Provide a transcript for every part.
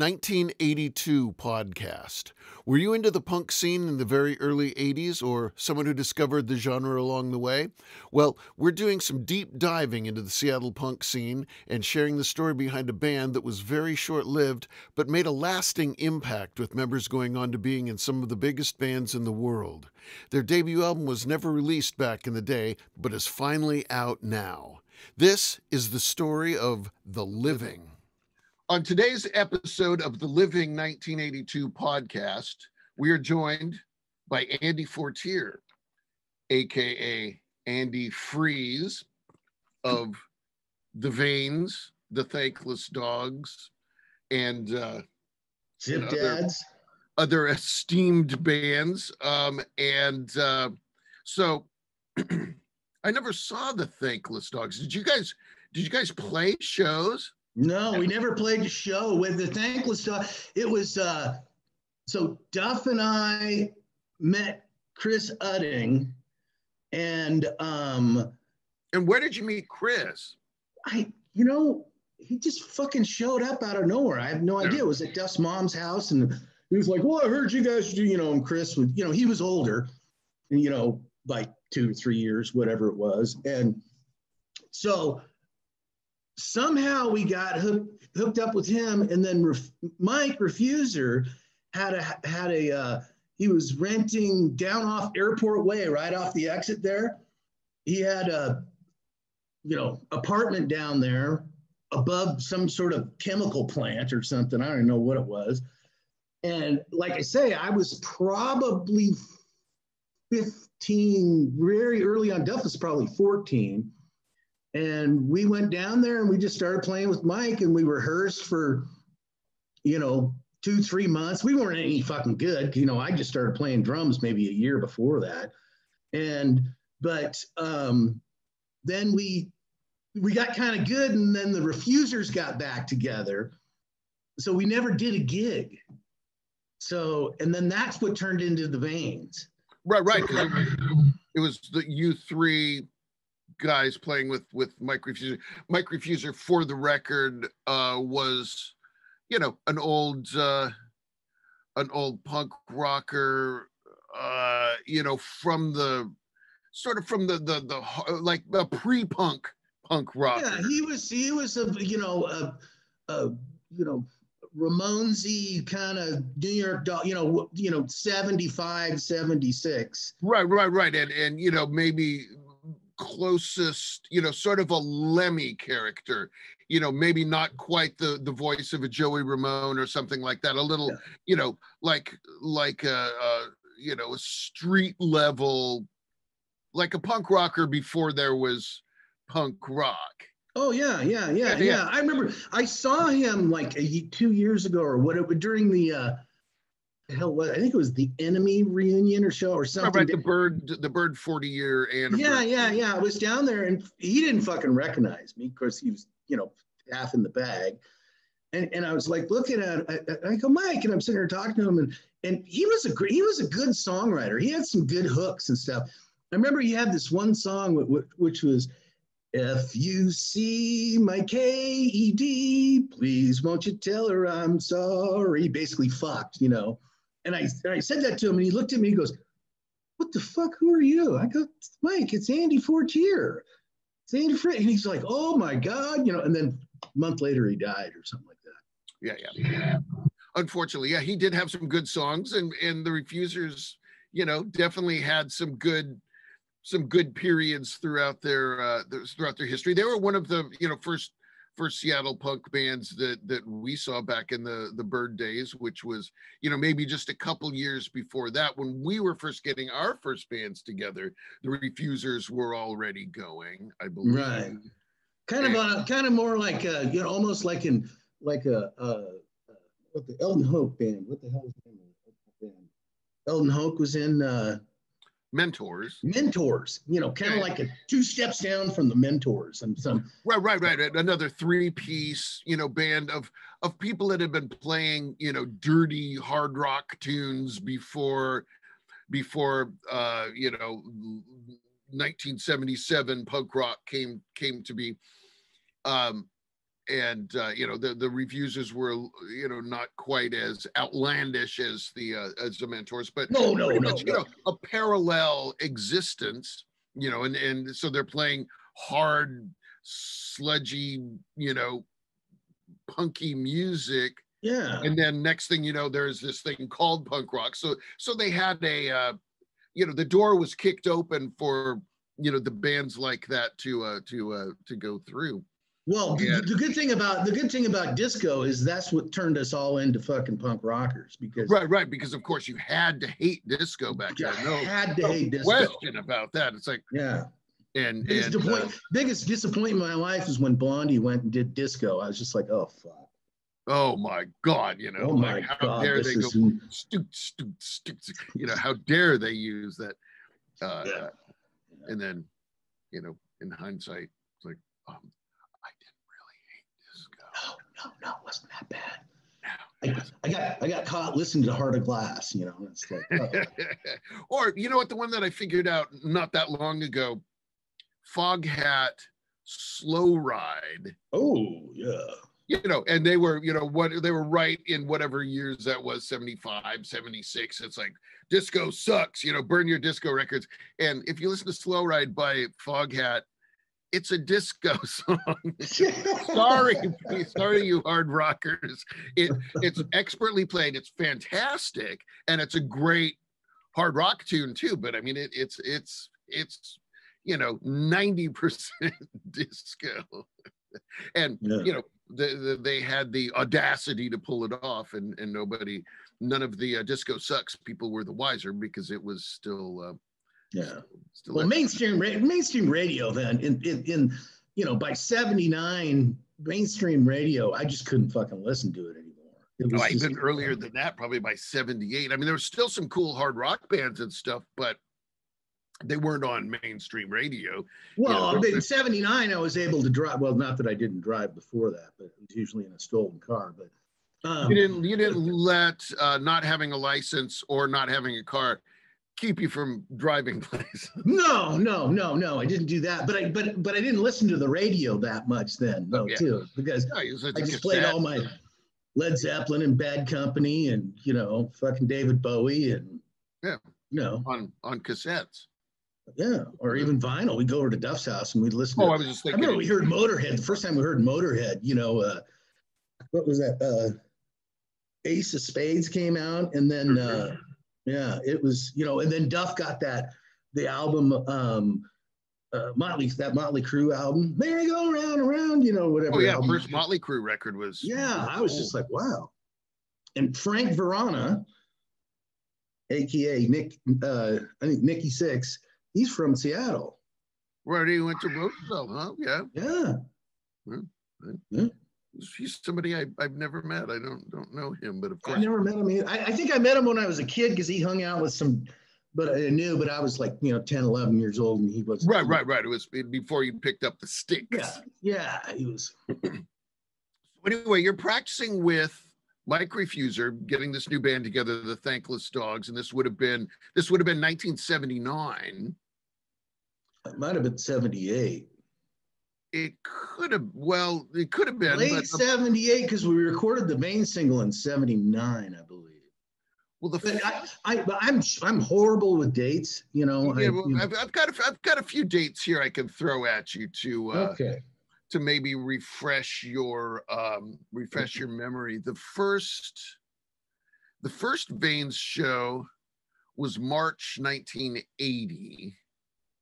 1982 podcast. Were you into the punk scene in the very early 80s or someone who discovered the genre along the way? Well, we're doing some deep diving into the Seattle punk scene and sharing the story behind a band that was very short lived but made a lasting impact with members going on to being in some of the biggest bands in the world. Their debut album was never released back in the day but is finally out now. This is the story of The Living. On today's episode of the Living 1982 podcast, we are joined by Andy Fortier, aka Andy Freeze of The Vains, The Thankless Dogs, and uh, Zip Dads, other, other esteemed bands. Um, and uh, so I never saw The Thankless Dogs. Did you guys? Did you guys play shows? No, we never played a show with the thankless dog. It was uh so Duff and I met Chris Utting and um and where did you meet Chris? I you know, he just fucking showed up out of nowhere. I have no idea. It was at Duff's mom's house and he was like, Well, I heard you guys do, you know, and Chris would, you know, he was older, and you know, by two or three years, whatever it was. And so somehow we got hooked, hooked up with him and then Ref, mike refuser had a had a uh, he was renting down off airport way right off the exit there. He had a you know apartment down there above some sort of chemical plant or something. I don't know what it was. And like i say i was probably 15 very early on duff was probably 14 and we went down there and we just started playing with Mike and we rehearsed for, you know, two, three months. We weren't any fucking good. You know, I just started playing drums maybe a year before that. And, but um, then we, we got kind of good and then the refusers got back together. So we never did a gig. So, and then that's what turned into the vains. Right, right. it was the you three guys playing with with Mike Refuser. Mike Refuser, for the record, uh, was you know an old uh, an old punk rocker. Uh, you know, from the sort of from the the the like a pre-punk punk rock. Yeah, he was he was a you know a, a you know Ramonesy kind of New York dog, you know, you know, 75, 76. Right, right, right. And and you know, maybe closest, you know, sort of a Lemmy character. You know, maybe not quite the the voice of a Joey Ramone or something like that. A little, yeah. you know, like like a, a you know a street level, like a punk rocker before there was punk rock. Oh yeah, yeah, yeah, yeah. yeah. I remember I saw him like a, two years ago or what it during the uh hell was I think it was the enemy reunion or show or something. Right, the bird, the bird 40 year anniversary. Yeah, yeah, yeah. I was down there and he didn't fucking recognize me because he was, you know, half in the bag. And, and I was like looking at I, I go Mike and I'm sitting here talking to him and and he was a great he was a good songwriter. He had some good hooks and stuff. I remember he had this one song which was if you see my KED, please won't you tell her I'm sorry? Basically fucked, you know. And I, and I said that to him, and he looked at me. He goes, "What the fuck? Who are you?" I go, "Mike, it's Andy Fortier. It's Andy Fr-. And he's like, "Oh my god," you know. And then a month later, he died or something like that. Yeah, yeah. yeah. Unfortunately, yeah, he did have some good songs, and and the Refusers, you know, definitely had some good some good periods throughout their uh, throughout their history. They were one of the you know first first Seattle punk bands that that we saw back in the the Bird days, which was you know maybe just a couple years before that when we were first getting our first bands together. The Refusers were already going, I believe. Right. Kind and, of on a, kind of more like a, you know almost like in like a uh, what the Eldon Hoke band. What the hell is the name of the band? Eldon Hoke was in. Uh, mentors. Mentors you know kind of like a two steps down from the mentors and some right right right another three piece you know band of of people that have been playing you know dirty hard rock tunes before before uh you know 1977 punk rock came came to be. Um and uh, you know the the reviews were you know not quite as outlandish as the uh, as the mentors, but No, no, no, much, you know a parallel existence. You know, and and so they're playing hard, sludgy, you know, punky music Yeah. and then next thing you know there's this thing called punk rock so so they had a uh you know the door was kicked open for you know the bands like that to uh to uh to go through Well, the- Yeah. the good thing about the good thing about disco is that's what turned us all into fucking punk rockers because right right because of course you had to hate disco back then no, had to no hate disco. question about that it's like Yeah. and Biggest, and uh, biggest disappointment in my life is when Blondie went and did disco. I was just like, oh fuck. oh my god you know Oh my like how god. dare they go is stoop stoop stoop you know how dare they use that uh Yeah. and then you know in hindsight it's like um i didn't really hate disco no, no, no, it wasn't that bad. No, I, I got I got caught listening to Heart of Glass, you know. It's like, oh, or you know what the one that i figured out not that long ago foghat slow ride oh yeah. you know and they were you know what they were right in whatever years that was 75 76 it's like disco sucks you know burn your disco records and if you listen to slow ride by foghat it's a disco song. Sorry sorry you hard rockers. It it's expertly played. It's fantastic and it's a great hard rock tune too but i mean it, it's it's it's you know 90% disco. And Yeah. you know the, the, they had the audacity to pull it off and and nobody none of the uh, disco sucks people were the wiser because it was still uh, Yeah. still Well, mainstream ra- mainstream radio then in, in in you know by 79 mainstream radio I just couldn't fucking listen to it anymore. It Oh, just- even earlier than that, probably by 78. I mean, there was still some cool hard rock bands and stuff, but they weren't on mainstream radio. Well, Yeah. in 79 I was able to drive well not that I didn't drive before that, but it was usually in a stolen car, but um, You didn't you didn't let uh, not having a license or not having a car keep you from driving places. No, no, no, no. I didn't do that. But I but but I didn't listen to the radio that much then, Oh, yeah. too. Because No, I just played all my Led Zeppelin and Bad Company and you know, fucking David Bowie and Yeah. you know, on on cassettes. yeah, or even vinyl. We'd go over to Duff's house and we'd listen Oh, to I was just I thinking. remember we heard Motorhead. The first time we heard Motorhead, you know, uh what was that? Uh Ace of Spades came out and then uh yeah, it was, you know, and then Duff got that the album um uh, Motley that Motley Crue album. Merry go round and round, you know, whatever. oh yeah, first Motley Crue record was. Yeah, I was just like, wow. And Frank Feranna, aka Nick, uh, I think Nikki Sixx, he's from Seattle. Where he went to Roosevelt, huh? Yeah, Yeah, he's somebody I, I've never met. I don't don't know him, but of course I never met him. I, I think I met him when I was a kid because he hung out with some, but I knew, but I was like, you know, 10, 11 years old and he was. right, right, right. It was before you picked up the sticks. Yeah, yeah, he was. Anyway, you're practicing with Mike Refuser, getting this new band together, the Thankless Dogs, and this would have been this would have been 1979. It might have been 78. It could have, well, it could have been, Late but, 78 because we recorded the main single in 79, I believe. well, the but I, I, I'm I'm horrible with dates, you know. I- yeah, well, you know. I've, I've got a, I've got a few dates here I can throw at you to uh, okay. to maybe refresh your um, refresh your memory. The first the first Vains show was March 1980.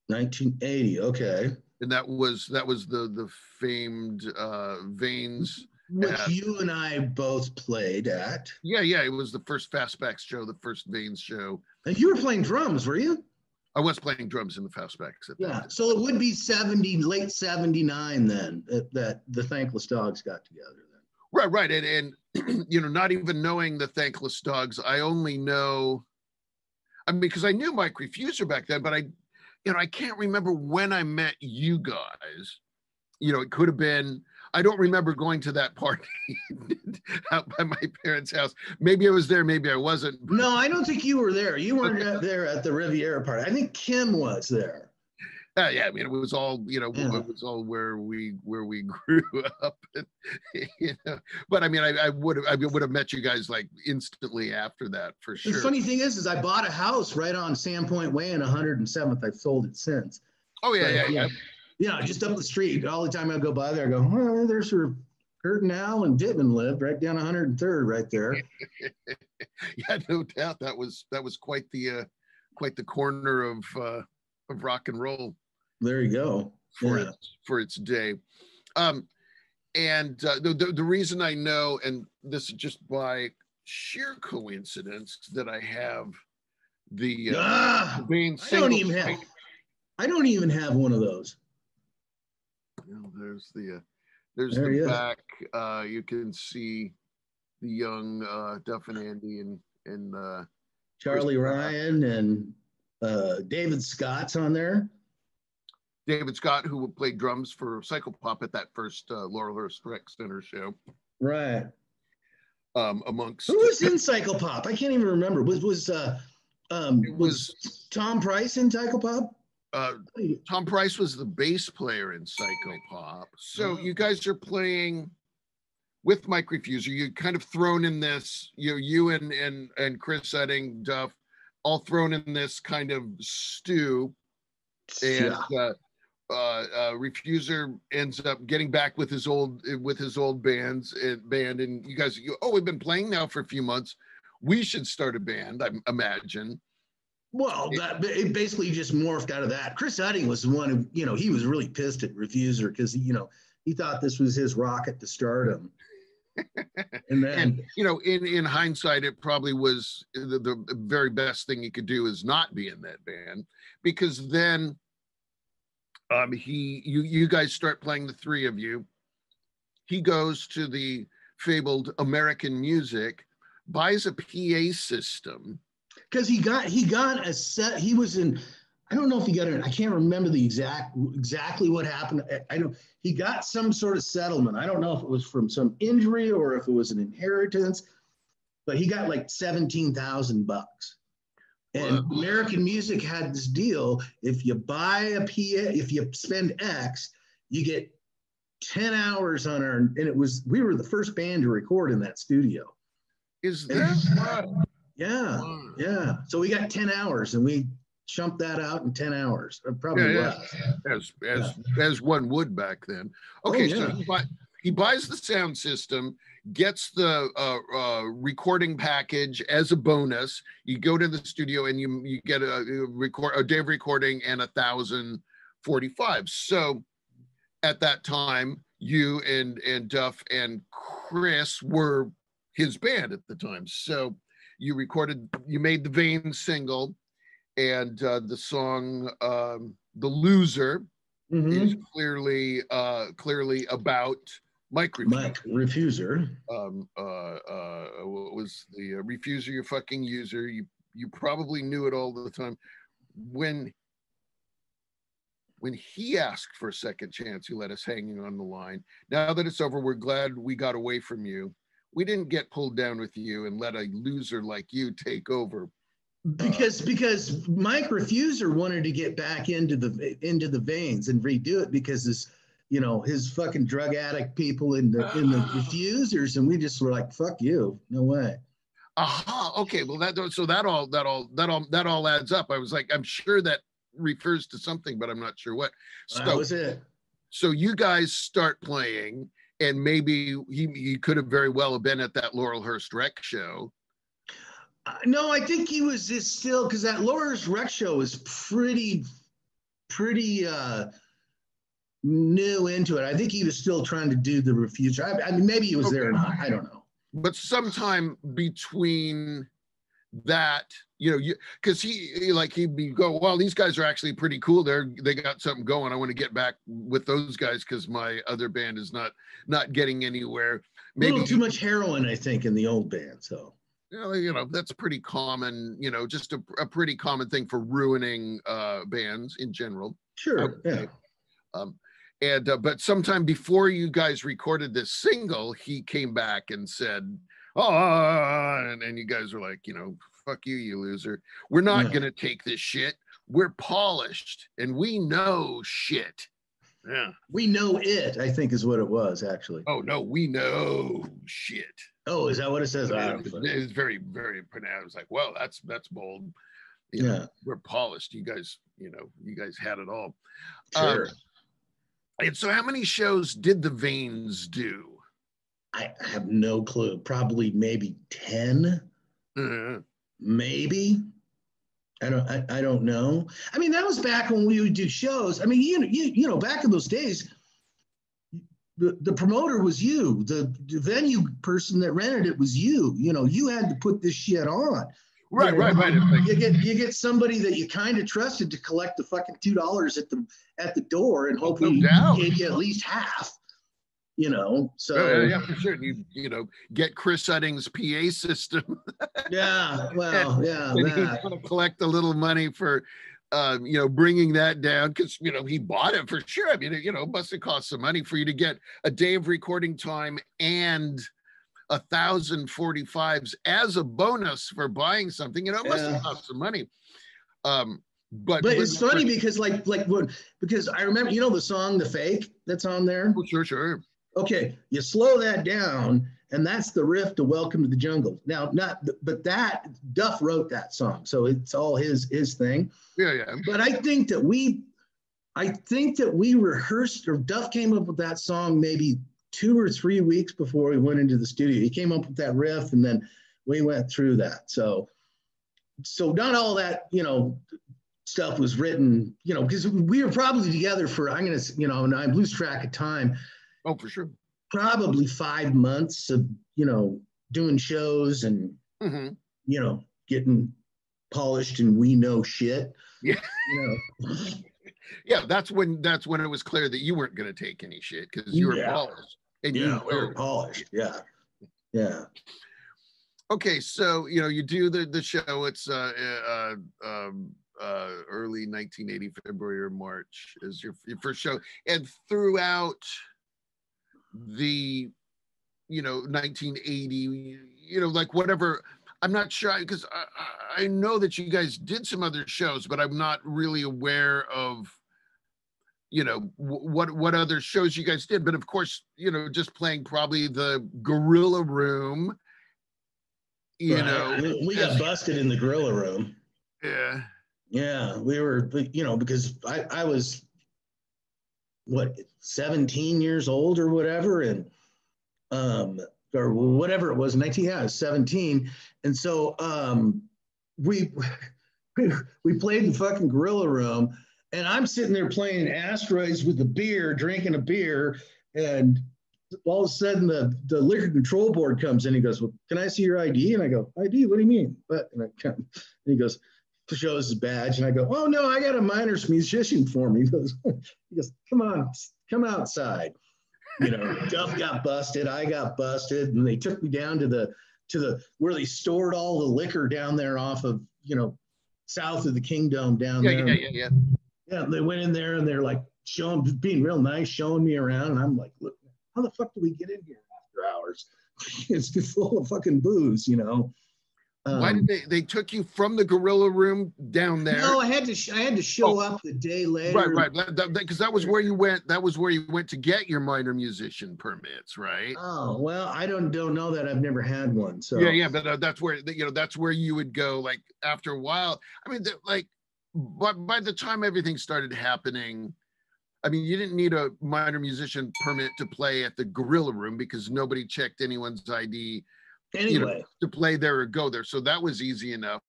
1980. Okay. And that was that was the the famed uh vains Which Yeah. you and I both played at. yeah yeah it was the first fastbacks show the first vains show And you were playing drums, were you? i was playing drums in the fastbacks at Yeah. So it would be 70, late 79 then that, that the Thankless Dogs got together then. right right and and you know not even knowing the thankless dogs i only know i mean because i knew mike refuser back then but i you know i can't remember when i met you guys you know it could have been i don't remember going to that party out by my parents house maybe i was there maybe i wasn't No, I don't think you were there. You weren't there at the Riviera party. I think Kim was there. Uh, yeah, I mean, it was all you know, Yeah. it was all where we where we grew up. you know, but I mean, I, I would have I would have met you guys like instantly after that for sure. The funny thing is, is I bought a house right on Sandpoint Way in 107th. I've sold it since. oh yeah, But, yeah, yeah. Yeah, just up the street. All the time I go by there, I go, oh, there's where Kurt and Al and Dittman lived, right down 103rd, right there. yeah, no doubt that was that was quite the uh, quite the corner of uh, of rock and roll There you go. for Yeah. its for its day. Um, and uh, the, the the reason I know, and this is just by sheer coincidence, that I have the uh, Ah, main I don't even have. I don't even have one of those. Oh, there's the uh, there's There he the back. Uh, you can see the young uh, Duff and Andy and and uh, Charlie Ryan and uh, David Scott's on there. David Scott, who played drums for Psychopop at that first uh, Laurelhurst Rec Center show. Right. Um, amongst Who was in Psychopop? I can't even remember. Was was uh um It was, Tom Price in Psychopop? uh, Tom Price was the bass player in Psychopop. So Oh. you guys are playing with Mike Refuser. You kind of thrown in this, you know, you and and and Chris Utting, Duff, all thrown in this kind of stew. And Yeah. uh, uh, uh, Refuser ends up getting back with his old with his old bands and band, and you guys, you, oh, we've been playing now for a few months. We should start a band, I imagine. Well, that it basically just morphed out of that. Chris Utting was the one who, you know, he was really pissed at Refuser because you know he thought this was his rocket to stardom. and then and you know in in hindsight it probably was the, the very best thing he could do is not be in that band because then um he you you guys start playing the three of you he goes to the fabled american music buys a pa system because he got he got a set. He was in. I don't know if he got it. I can't remember the exact exactly what happened. I, don't. He got some sort of settlement. I don't know if it was from some injury or if it was an inheritance, but he got like seventeen thousand bucks. And Wow. American Music had this deal: if you buy a PA, if you spend X, you get ten hours on our. And it was we were the first band to record in that studio. is And- that Yeah. Wow. Yeah. So we got 10 hours and we chumped that out in 10 hours, uh, probably Yeah, yeah. as as as one would back then. Okay, Oh, yeah. buy, he buys the sound system, gets the uh, uh, recording package as a bonus. You go to the studio and you you get a, a record a day of recording and a thousand forty five. So at that time, you and and Duff and Chris were his band at the time. So you recorded, you made the Vain single, and uh, the song um, "The Loser" Mhm. is clearly uh, clearly about Mike Refuser. Mike, refuser. Um, uh, uh, what was the uh, refuser? Your fucking user. You you probably knew it all the time. When when he asked for a second chance, you let us hanging on the line. Now that it's over, we're glad we got away from you. We didn't get pulled down with you and let a loser like you take over. Because because Mike Refuser wanted to get back into the into the vains and redo it because his you know his fucking drug addict people in the in the refusers and we just were like fuck you no way Aha. Okay. Well, that so that all that all that all that all adds up. I was like, I'm sure that refers to something, but I'm not sure what. that So was it so you guys start playing, and maybe he he could have very well have been at that Laurelhurst Rec show. Uh, no, I think he was just still because that Laura's Rec show was pretty, pretty uh, new into it. I think he was still trying to do the refuser. I, I mean, maybe he was there or not. I don't know. But sometime between that, you know, you because he he- like he'd be go, well, these guys are actually pretty cool. They're they got something going. I want to get back with those guys because my other band is not not getting anywhere. A Maybe little too much heroin, I think, in the old band. So you know, you know that's pretty common you know just a, a pretty common thing for ruining uh bands in general sure, yeah. Okay. um and uh, but sometime before you guys recorded this single he came back and said oh and, and you guys were like you know fuck you you loser we're not Yeah. gonna take this shit we're polished and we know shit. Yeah. We know it, I think is what it was actually. Oh no, we know shit. Oh, is that what it says? It's, know. it's very, very pronounced. Like, well, that's that's bold. You know, Yeah. we're polished. You guys, you know, you guys had it all. Um, Sure. And so, how many shows did the Vains do? I have no clue. Probably maybe 10, Uh, maybe. I don't I, I don't know. I mean, that was back when we would do shows. I mean, you know, you, you know, back in those days, the, the promoter was you. The, the venue person that rented it was you. You know, you had to put this shit on. Right, You know, right, right. You get you get somebody that you kind of trusted to collect the fucking two dollars at the at the door and hopefully doubt. gave you at least half. You know, so Yeah, yeah, for sure. You you know, get Chris Utting's PA system, yeah, well, yeah, and he's to collect a little money for, um, you know, bringing that down because you know he bought it for sure. I mean, you know, it must have cost some money for you to get a day of recording time and a thousand forty fives as a bonus for buying something. You know, it must Yeah. have cost some money. Um, but But it's funny because like like when because I remember you know the song "The Fake" that's on there. Oh, sure, sure. Okay, you slow that down, and that's the riff to "Welcome to the Jungle." Now, not but that Duff wrote that song, so it's all his his thing. Yeah, yeah. But I think that we, I think that we rehearsed or Duff came up with that song maybe two or three weeks before we went into the studio. He came up with that riff, and then we went through that. So, so not all that you know stuff was written, you know, because we were probably together for I'm gonna you know, and I lose track of time, Oh, for sure. probably five months of you know doing shows and hmm you know getting polished and we know shit. Yeah. You know. Yeah, that's when that's when it was clear that you weren't going to take any shit because you were Yeah. polished. And Yeah, were polished. Yeah. Yeah. okay so you know you do the the show it's uh uh um uh early 1980 february or march is your, your first show and throughout the you know 1980 you know like whatever i'm not sure because I, I I know that you guys did some other shows but i'm not really aware of you know what what other shows you guys did but of course you know just playing probably the gorilla room you Right. know we, we got busted in the gorilla room. yeah Yeah, we were, you know, because I, I was what 17 years old or whatever, and um, or whatever it was, 19, yeah, was 17, and so um, we we played in the fucking gorilla room, and I'm sitting there playing asteroids with a beer, drinking a beer, and all of a sudden the, the liquor control board comes in. He goes, "Well, can I see your ID?" And I go, "ID? What do you mean?" But and I come, and he goes, shows his badge, and I go, "Oh no, I got a minors musician for me." He goes, "He goes, come on, come outside." You know, Duff got busted, I got busted, and they took me down to the to the where they stored all the liquor down there off of you know south of the Kingdome down yeah there. yeah yeah yeah Yeah, they went in there and they're like showing, being real nice, showing me around, and I'm like, look, how the fuck do we get in here after hours? it's full of fucking booze, you know. why Um, did they they took you from the gorilla room down there No, I had to. Sh- I had to show Oh. up the day later. right right because that, was where you went that was where you went to get your minor musician permits right Oh well, I don't don't know that. I've never had one. So yeah yeah but uh, that's where you know that's where you would go like after a while i mean like but by the time everything started happening i mean you didn't need a minor musician permit to play at the gorilla room because nobody checked anyone's id Anyway, to play there or go there. So that was easy enough.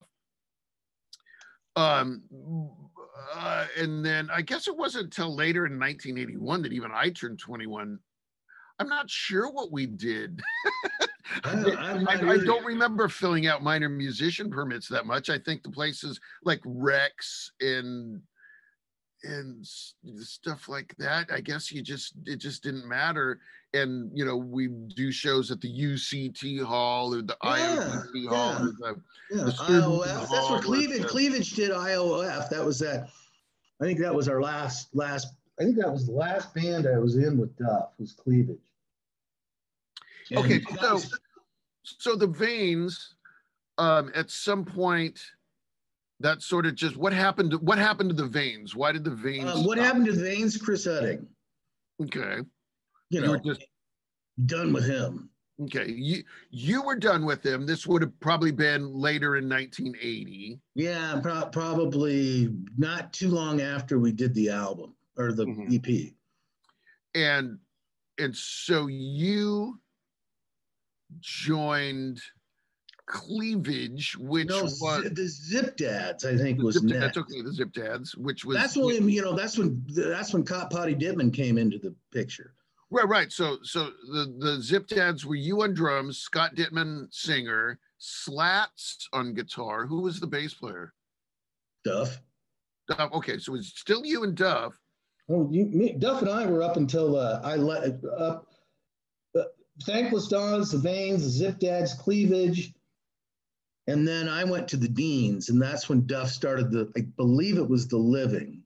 Um uh, and then i guess it wasn't until later in 1981 that even i turned 21 i'm not sure what we did I, I, I don't remember filling out minor musician permits that much. I think the places like Rex and and stuff like that. I guess you just it just didn't matter. And you know we do shows at the UCT Hall or the Yeah, IOT Hall. yeah. The, Yeah, the IOF. That's hall where with cleavage cleavage did IOF. That was that. I think that was our last last. I think that was the last band I was in with Duff was cleavage. Okay, so so the vains um, at some point that sort of just what happened to what happened to the vains why did the vains Um, what stop? happened to Vains? Chris Utting. okay You You know, were just- done with him. okay you you were done with him this would have probably been later in 1980 Yeah, pro- probably not too long after we did the album or the Mhm. EP. and and so you joined cleavage which no, was the Zip Dads, I think, was zip, next. that's okay the zip dads which was That's when you know. That's when that's when Cop Potty Dittman came into the picture. Right, right. So, so the the Zip Dads were you on drums, Scott Dittman singer, Slats on guitar. Who was the bass player? Duff. Duff. Okay, so it's still you and Duff. Oh, you, me, Duff and I were up until uh, I let up. Thankless Dogs, the Vains, the Zip Dads, Cleavage, and then I went to the Deans, and that's when Duff started the. I believe it was the Living,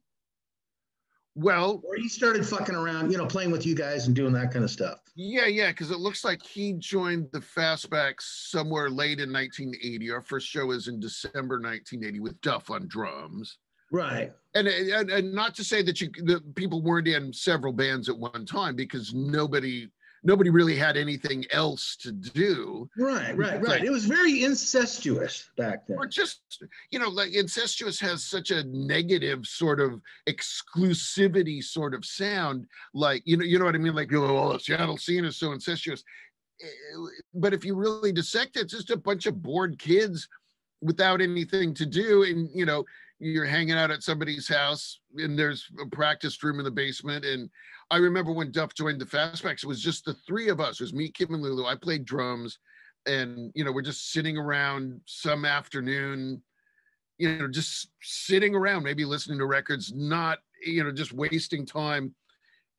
Well, or he started fucking around, you know, playing with you guys and doing that kind of stuff. yeah, yeah, because it looks like he joined the Fastbacks somewhere late in 1980. Our first show is in December 1980 with Duff on drums. Right. And, and and not to say that you the people weren't in several bands at one time because nobody nobody really had anything else to do. Right, right, Right. right. It was very incestuous back then. or just you know like incestuous has such a negative sort of exclusivity sort of sound like you know you know what i mean like you know, oh the seattle scene is so incestuous Eh, but if you really dissect it it's just a bunch of bored kids without anything to do and you know you're hanging out at somebody's house and there's a practice room in the basement and i remember when duff joined the fastbacks it was just the three of us it was me kim and lulu. I played drums and you know we're just sitting around some afternoon you know just sitting around maybe listening to records not you know just wasting time.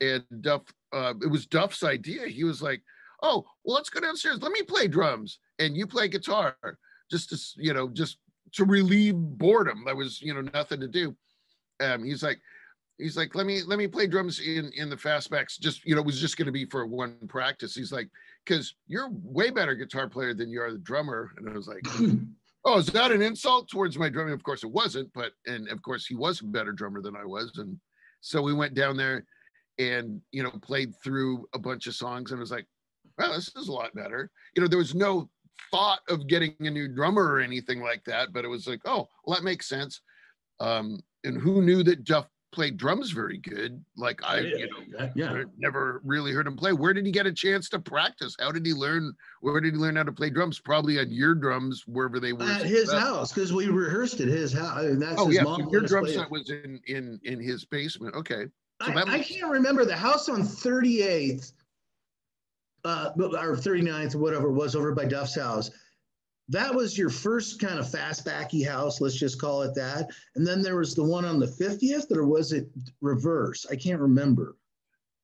And duff uh it was duff's idea. He was like oh well let's go downstairs. Let me play drums and you play guitar just to you know just to relieve boredom. There was you know nothing to do. Um he's like he's like let me let me play drums in in the fastbacks just you know it was just going to be for one practice. He's like because you're way better guitar player than you are the drummer and i was like oh is that an insult towards my drumming? Of course it wasn't but and of course he was a better drummer than i was and so we went down there and you know played through a bunch of songs and was like well this is a lot better. You know there was no thought of getting a new drummer or anything like that but it was like oh well that makes sense. Um and who knew that duff played drums very good like i you know yeah. Never really heard him play. Where did he get a chance to practice? How did he learn? Where did he learn how to play drums? Probably on your drums, wherever they were. At his house, because we rehearsed at his house. And that's Oh his yeah, mom so your drum set was in in in his basement. Okay, so I, that I can't remember the house on 38th, uh, or 39th, or whatever it was, over by Duff's house. That was your first kind of fastbacky house, let's just call it that. And then there was the one on the 50th, or was it reverse? I can't remember.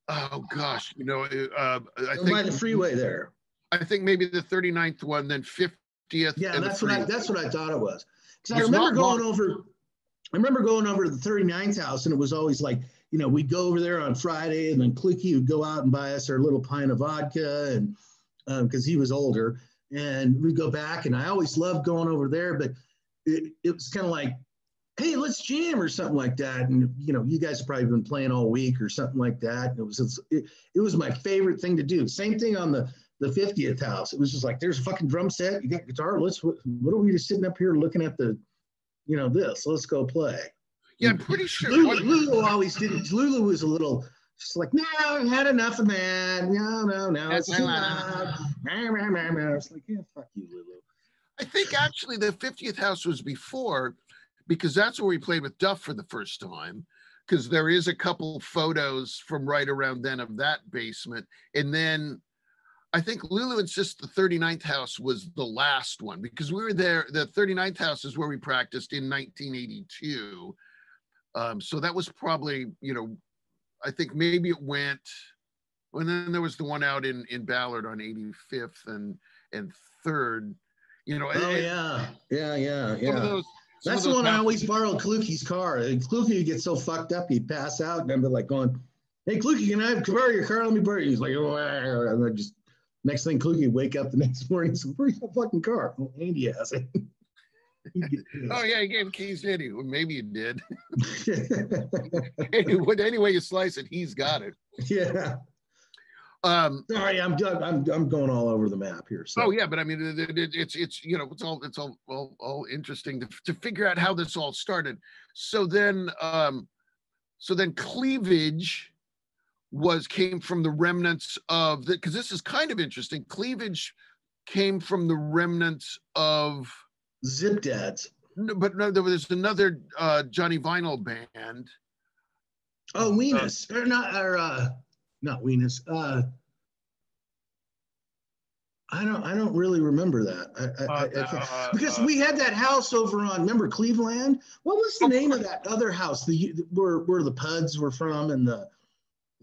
oh gosh, you know, uh, I think by the freeway there. I think maybe the 39th one, then 50th. Yeah, and that's what I that's what I thought it was. Because I remember not long- going over, I remember going over to the 39th house, and it was always like, you know, we'd go over there on Friday, and then Clicky would go out and buy us our little pint of vodka, and because he was older, and we'd go back, and I always loved going over there, but it, it was kind of like, hey, let's jam or something like that, and you know, you guys have probably been playing all week or something like that. And it was it, it was my favorite thing to do. Same thing on the the 50th house. It was just like, there's a fucking drum set. You got guitar. Let's, what, what are we just sitting up here looking at the, you know, this? Let's go play. Yeah, I'm pretty sure. Lulu, Lulu always didn't. Lulu was a little, just like, no, I've had enough of that. No, no, no. It's That's too my loud. It's like, yeah, fuck you, Lulu. I think actually the 50th house was before because that's where we played with Duff for the first time. Because there is a couple photos from right around then of that basement. And then I think Lulu insists the 39th house was the last one because we were there. The 39th house is where we practiced in 1982. Um, so that was probably, you know, I think maybe it went. And then there was the one out in in Ballard on 85th and and third. You know, Oh, and- yeah. Yeah, yeah, yeah. those. That's the those one I always borrow Kluge's car. And Kluge would get so fucked up, he'd pass out. And I'd be like going, hey, Kluge, can I have borrow your car? Let me borrow it. He's like, oh, and I just, next thing Kluge wake up the next morning and say, where's your fucking car? Well, Andy has it. Oh yeah, he gave keys to Eddie. Well, maybe you did. anyway you slice it, he's got it. Yeah. Um, Sorry, I'm I'm I'm going all over the map here. So. Oh yeah, but I mean, it, it, it's it's you know it's all it's all all, all interesting to, to figure out how this all started. So then, um, so then cleavage was came from the remnants of the because this is kind of interesting. Cleavage came from the remnants of Zip Dads. No, but no, there was another uh, Johnny Vinyl band. Oh, Weenus, uh, or not, or uh, not Weenus. Uh, I don't. I don't really remember that. I, I, I, uh, because we had that house over on. Remember Cleveland? What was the name of that other house? The where where the Puds were from, and the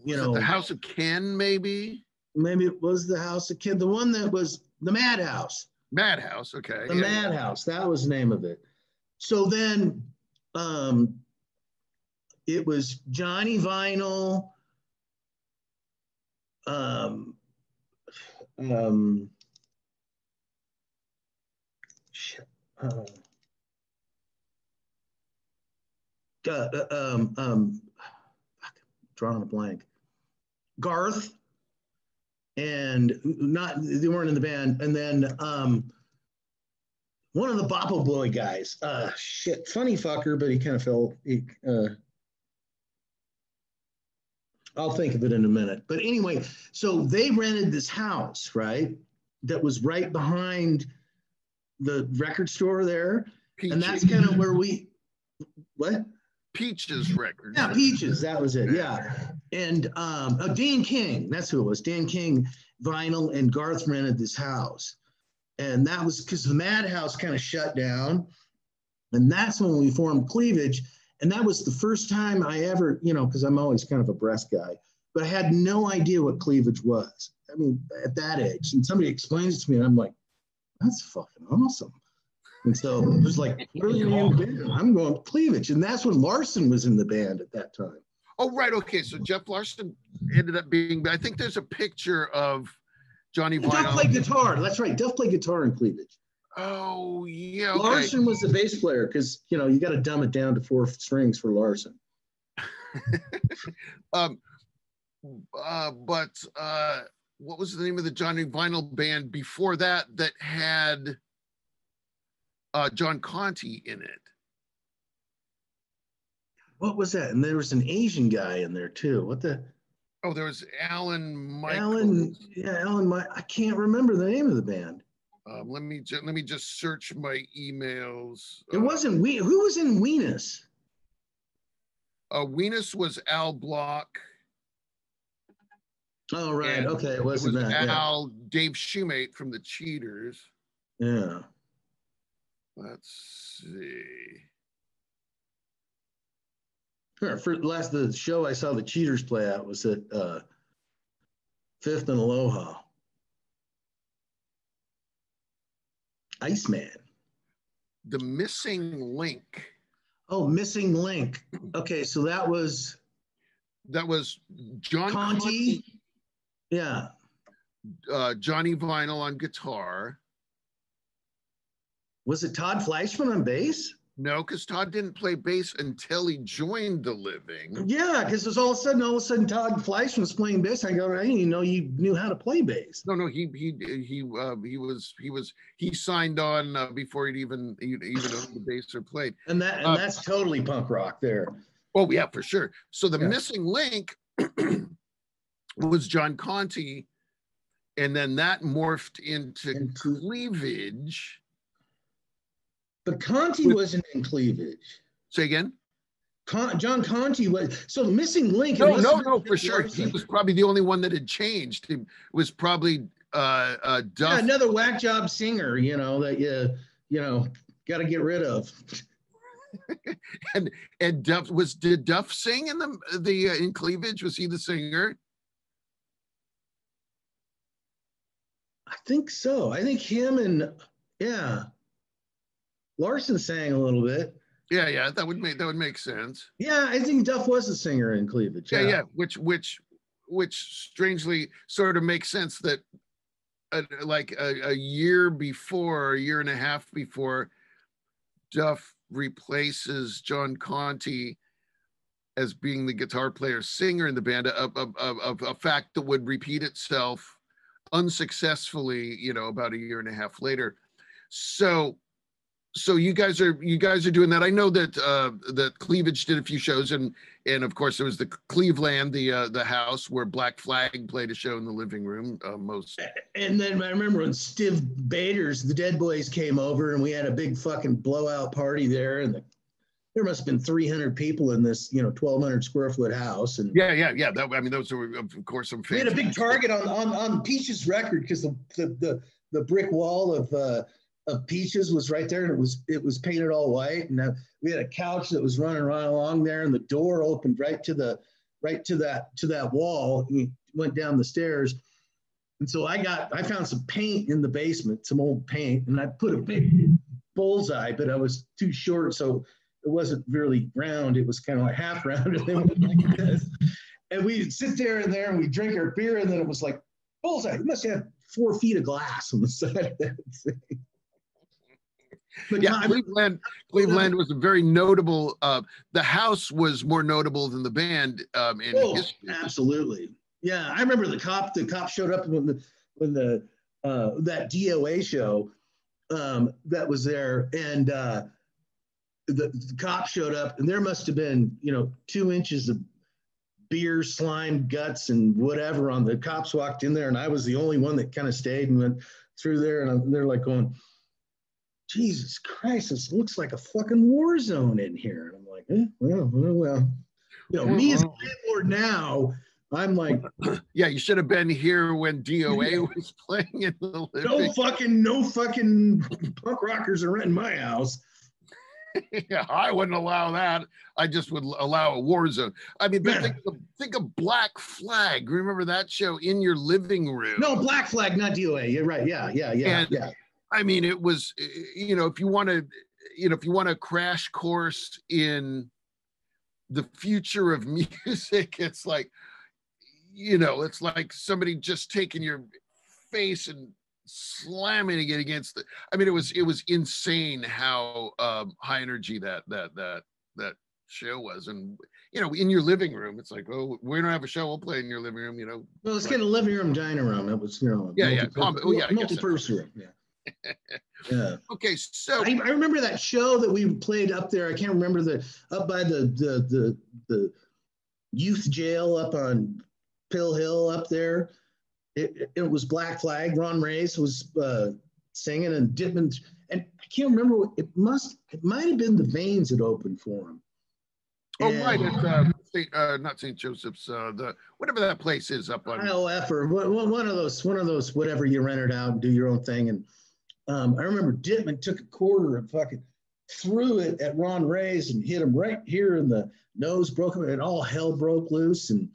you know the House of Ken, maybe. Maybe it was the House of Ken, the one that was the Madhouse. Madhouse, okay. The yeah. Madhouse, that was the name of it. So then, um, it was Johnny Vinyl. Um, um, uh, uh, um, um, drawing a blank. Garth and not they weren't in the band. And then um, one of the Boppo Boy guys, uh, shit, funny fucker, but he kind of fell. He, uh, I'll think of it in a minute. But anyway, so they rented this house, right? That was right behind the record store there. And that's kind of where we, what? Peaches record. Yeah, Peaches. That was it. Yeah. And um, oh, Dan King, that's who it was. Dan King, Vinyl, and Garth rented this house. And that was because the Madhouse kind of shut down. And that's when we formed Cleavage. And that was the first time I ever, you know, because I'm always kind of a breast guy, but I had no idea what cleavage was. I mean, at that age. And somebody explains it to me, and I'm like, that's fucking awesome. And so it was like, what are you in? I'm going cleavage. And that's when Larson was in the band at that time. Oh, right. Okay. So Jeff Larson ended up being, I think there's a picture of Johnny Duff played guitar. That's right. Duff played guitar in cleavage. Oh, yeah. Okay. Larson was the bass player because, you know, you got to dumb it down to four strings for Larson. um, uh, but uh, what was the name of the Johnny Vinyl band before that that had uh, John Conte in it. What was that? And there was an Asian guy in there too. What the? Oh, there was Alan. Alan, yeah, Alan. My, I can't remember the name of the band. Um, let me ju- let me just search my emails. It uh, wasn't we. Who was in Weenus? Uh, Weenus was Al Block. Oh right, okay, it wasn't it was that. Al yeah. Dave Shoemate from the Cheaters. Yeah. Let's see. Sure. For last the show I saw the Cheaters play out was at uh, Fifth and Aloha. Iceman. The missing link. Oh, missing link. Okay, so that was that was John Conti. Conte yeah. Uh, Johnny Vinyl on guitar. Was it Todd Fleischman on bass? No, because Todd didn't play bass until he joined the living. Yeah, because it's all of a sudden, all of a sudden, Todd Fleischman was playing bass. I go, I didn't even know you knew how to play bass. No, no, he he he uh, he was he was he signed on uh, before he'd even he'd even owned the bass or played. And that and uh, that's totally punk rock there. Oh yeah, for sure. So the yeah. missing link was John Conti, and then that morphed into, into cleavage but Conte wasn't in cleavage. Say again. Con- John Conti was so the missing link. No, no, no, for sure. He was probably the only one that had changed. He was probably uh, uh, Duff. Yeah, another whack job singer, you know that you you know got to get rid of. and and Duff was did Duff sing in the the uh, in cleavage? Was he the singer? I think so. I think him and yeah. Larson sang a little bit. Yeah, yeah, that would make that would make sense. Yeah, I think Duff was a singer in cleavage. Yeah, yeah, yeah which which which strangely sort of makes sense that uh, like a, a, year before, a year and a half before, Duff replaces John Conte as being the guitar player singer in the band, a, a, a, fact that would repeat itself unsuccessfully, you know, about a year and a half later. So so you guys are you guys are doing that. I know that uh, that Cleavage did a few shows, and and of course there was the Cleveland, the uh, the house where Black Flag played a show in the living room. Uh, most. And then I remember when Stiv Bators, the Dead Boys, came over, and we had a big fucking blowout party there, and the, there must have been 300 people in this, you know, 1,200 square foot house. And yeah, yeah, yeah. That, I mean, those were of course some. We had a big target on on on Peach's record because the, the the the brick wall of. Uh, of peaches was right there and it was it was painted all white and uh, we had a couch that was running right along there and the door opened right to the right to that to that wall and we went down the stairs. And so i got i found some paint in the basement some old paint and i put a big bullseye but i was too short so it wasn't really round it was kind of like half round and then like this. And we'd sit there and there and we drink our beer and then it was like bullseye you must have four feet of glass on the side of that thing yeah, Cleveland, Cleveland was a very notable. Uh, the house was more notable than the band um, in oh, history. Absolutely, yeah. I remember the cop. The cop showed up when the when the uh, that DOA show um, that was there, and uh, the, the cop showed up, and there must have been you know two inches of beer, slime, guts, and whatever on the cops walked in there, and I was the only one that kind of stayed and went through there, and they're like going Jesus Christ, this looks like a fucking war zone in here. And I'm like, eh, well, well, well. You know, me as a landlord now, I'm like, yeah, you should have been here when DOA was playing in the living. No fucking, no fucking punk rockers are in my house. yeah, I wouldn't allow that. I just would allow a war zone. I mean, yeah. think, of, think of Black Flag. Remember that show in your living room? No, Black Flag, not DOA. You're right. Yeah, yeah, yeah, and, yeah. I mean, it was, eh, eh, you know, if you want to, eh, you know, if you want a crash course in the future of music, it's like, you know, it's like somebody just taking your face and slamming it against the. I mean, it was it was insane how um, high energy that that that that show was, and you know, in your living room, it's like, oh, we don't have a show, we'll play in your living room, you know. Well, let's get a living room, dining room. It was, you know, yeah, yeah, oh, yeah, multi-purpose room, yeah yeah. Okay, so I, I, remember that show that we played up there. I can't remember the up by the the the, the youth jail up on Pill Hill up there. It, it was Black Flag. Ron Reyes was uh, singing and dipping, and I can't remember. What, It must. It might have been the Vains that opened for him. Oh and, right, at uh, Saint, uh, not St. Joseph's. Uh, the whatever that place is up on IOF or one of those. One of those. Whatever you rent it out and do your own thing and um, I remember Dittman took a quarter and fucking threw it at Ron Reyes and hit him right here in the nose, broke him, and all hell broke loose. And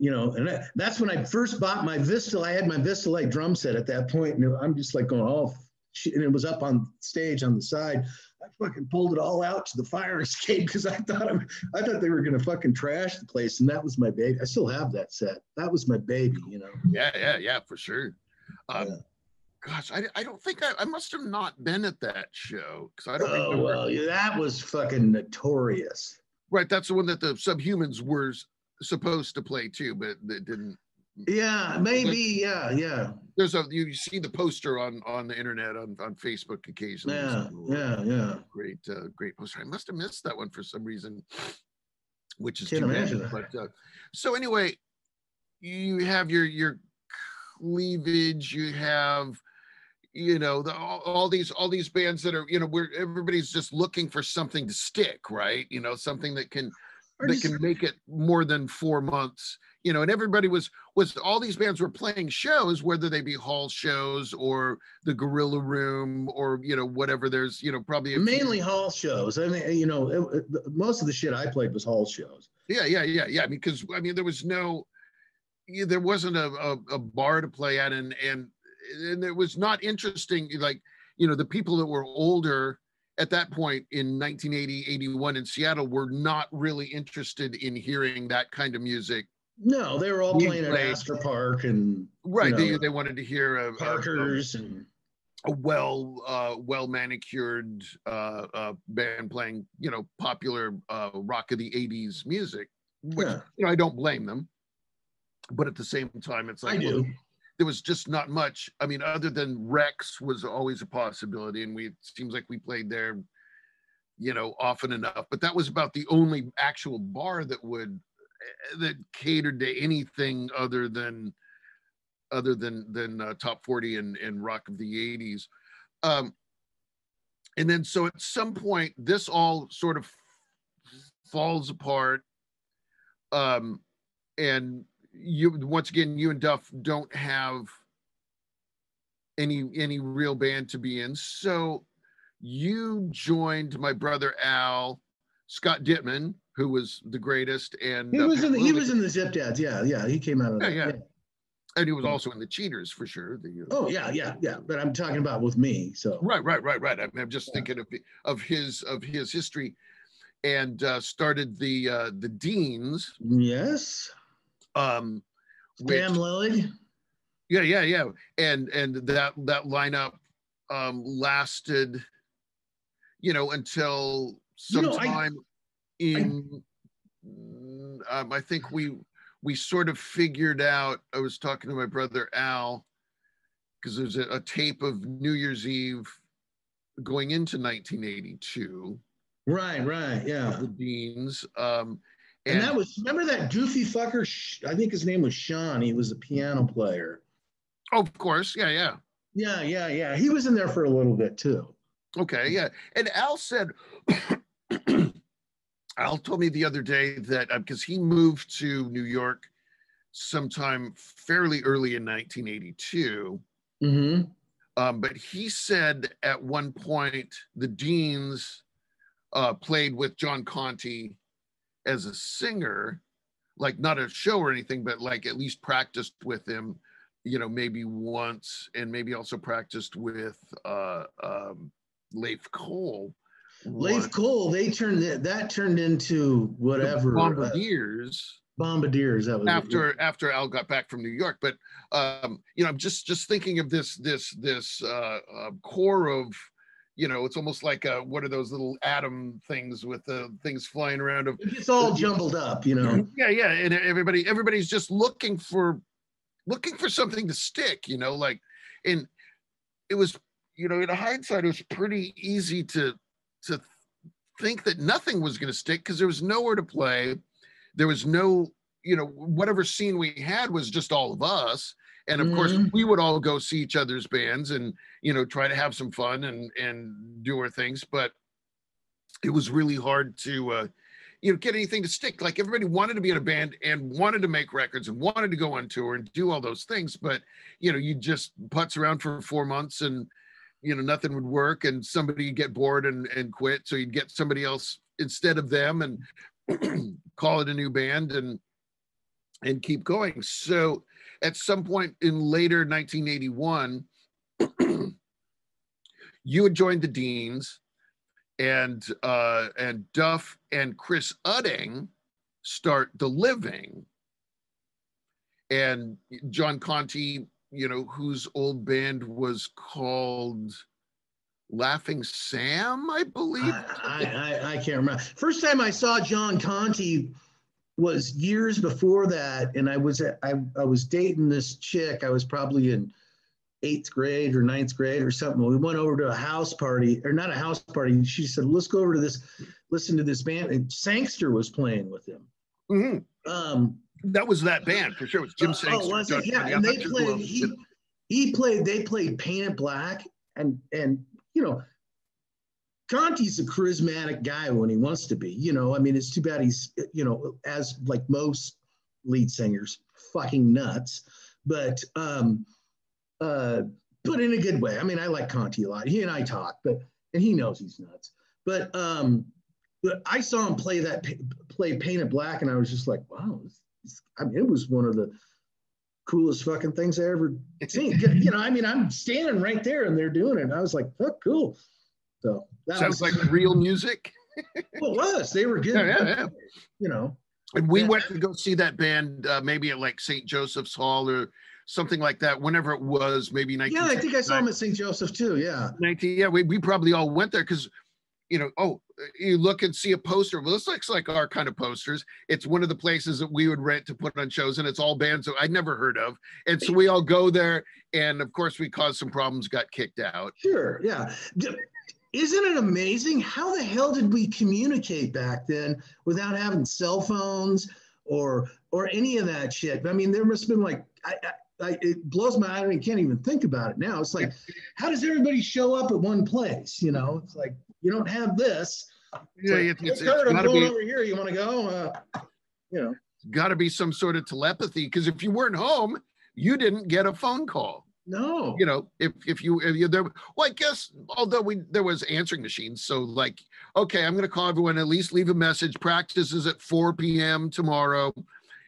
you know, and that, that's when I first bought my Vistal. I had my Vistalite drum set at that point, and I'm just like going, oh, shit. and it was up on stage on the side. I fucking pulled it all out to the fire escape because I thought I, I thought they were gonna fucking trash the place, and that was my baby. I still have that set. That was my baby, you know. Yeah, yeah, yeah, for sure. Um, yeah gosh, I, I don't think I, I must have not been at that show because I don't oh, remember. Well, that was fucking notorious. Right, that's the one that the Subhumans were supposed to play too, but they didn't. Yeah, maybe. yeah, yeah. There's a you see the poster on on the internet on on Facebook occasionally. Yeah, yeah, yeah. Great, uh, great poster. I must have missed that one for some reason, which is Can't too imagine bad. But uh, so anyway, you have your your cleavage. You have you know the, all, all, these all these bands that are you know where everybody's just looking for something to stick right you know something that can that can make it more than four months you know and everybody was was all these bands were playing shows whether they be hall shows or the gorilla room or you know whatever there's you know probably mainly few. hall shows i mean you know it, it, most of the shit i played was hall shows yeah yeah yeah yeah because i mean there was no there wasn't a, a, a bar to play at and and and it was not interesting like you know the people that were older at that point in 1980 81 in seattle were not really interested in hearing that kind of music no they were all playing played. at astor park and right you know, they, they wanted to hear parkers and a well uh, well manicured uh, uh, band playing you know popular uh, rock of the 80s music which Yeah. you know i don't blame them but at the same time it's like I do. There was just not much. I mean other than rex was always a possibility and we it seems like we played there you know often enough. But that was about the only actual bar that would eh, that catered to anything other than other than than uh, top 40 and and rock of the 80s um and then so at some point this all sort of falls apart um and you once again you and duff don't have any any real band to be in so you joined my brother al scott dittman who was the greatest and He uh, was in the, he was in the Zip Dads. Yeah, yeah. He came out of Yeah, that. yeah. and he was also in the cheaters for sure the, uh, Oh yeah, yeah, yeah. But I'm talking about with me. So Right, right, right, right. I'm, I'm just Yeah. thinking of of his of his history, and uh, started the uh, the deans. yes, Um, which, Sam Lillard. yeah, yeah, yeah, and and that that lineup um, lasted, you know, until You know, I- sometime in. mm, um, I think we we sort of figured out. I was talking to my brother Al because there's a, a tape of New Year's Eve going into 1982 Right, right, yeah. the Deans. Um, And that was remember that goofy fucker. I think his name was Sean. He was a piano player. oh, of course, yeah, yeah, Yeah, yeah, yeah. He was in there for a little bit too. okay, yeah. And Al said, Al told me the other day that because he moved to New York sometime fairly early in 1982. Mm-hmm. Um, but he said at one point the Deans uh, played with John Conti as a singer, like not a show or anything, but like at least practiced with him, you know, maybe once, and maybe also practiced with uh, um, Leif Cole. Leif. Cole. They turned that, that turned into whatever. uh, Bombardiers. Bombardiers. That was after after Al got back from New York. But um, you know, I'm just just thinking of this this this uh, uh, core of you know, it's almost like uh, what are those little atom things with the things flying around of It gets all jumbled up, you know. yeah yeah, and everybody everybody's just looking for looking for something to stick, you know, like and it was you know in hindsight it was pretty easy to to think that nothing was going to stick because there was nowhere to play there was no you know whatever scene we had was just all of us and of course Mhm. we would all go see each other's bands and you know try to have some fun and and do our things but it was really hard to uh you know get anything to stick. Like everybody wanted to be in a band and wanted to make records and wanted to go on tour and do all those things but you know you just putz around for four months and you know nothing would work and somebody would get bored and and quit. So you'd get somebody else instead of them and call it a new band and and keep going. So at some point in later 1981 you had joined the deans and uh and duff and chris Utting start the living and john conti you know whose old band was called laughing sam i believe I, I, I can't remember. First time I saw John Conti was years before that, and I was I, I was dating this chick. I was probably in eighth grade or ninth grade or something. We went over to a house party, or not a house party. She said, "Let's go over to this, listen to this band." And Sangster was playing with him. Mhm. Um, that was that band for sure it was jim oh, Sangster, it? Yeah, and they not sure who played. He, he played. They played Paint It Black, and and you know, Conti's a charismatic guy when he wants to be. You know, I mean, it's too bad he's you know, as like most lead singers, fucking nuts. But um, uh, but in a good way. I mean, I like Conti a lot. He and I talk, but and he knows he's nuts. But um, but I saw him play that play Paint It Black, and I was just like, wow. This, this, I mean, it was one of the coolest fucking things I ever seen. You know, I mean, I'm standing right there and they're doing it. And I was like, fuck, cool. So that sounds was like real music well, it was. They were good. Yeah, yeah, yeah. You know, And we went to go see that band uh, maybe at like St. Joseph's Hall or something like that. Whenever it was, maybe 19. Yeah, I think I saw him at St. Joseph too. Yeah. 19. Yeah, we, we probably all went there because, you know, oh, you look and see a poster. Well, this looks like our kind of posters. It's one of the places that we would rent to put on shows, and it's all bands that I'd never heard of. And so we all go there, and of course, we caused some problems, got kicked out. Sure. Yeah. Isn't it amazing? How the hell did we communicate back then without having cell phones or or any of that shit? I mean, there must have been like I, I, it blows my mind. I can't even think about it now. It's like, how does everybody show up at one place? You know, it's like you don't have this. It's Yeah, like, it's- it's- it's I'm going be- over here. You want to go? Uh, you know. Got to be some sort of telepathy because if you weren't home, you didn't get a phone call. No. you know if if you if you there well i guess although we there was answering machines so like okay i'm going to call everyone at least leave a message practice is at 4 p.m tomorrow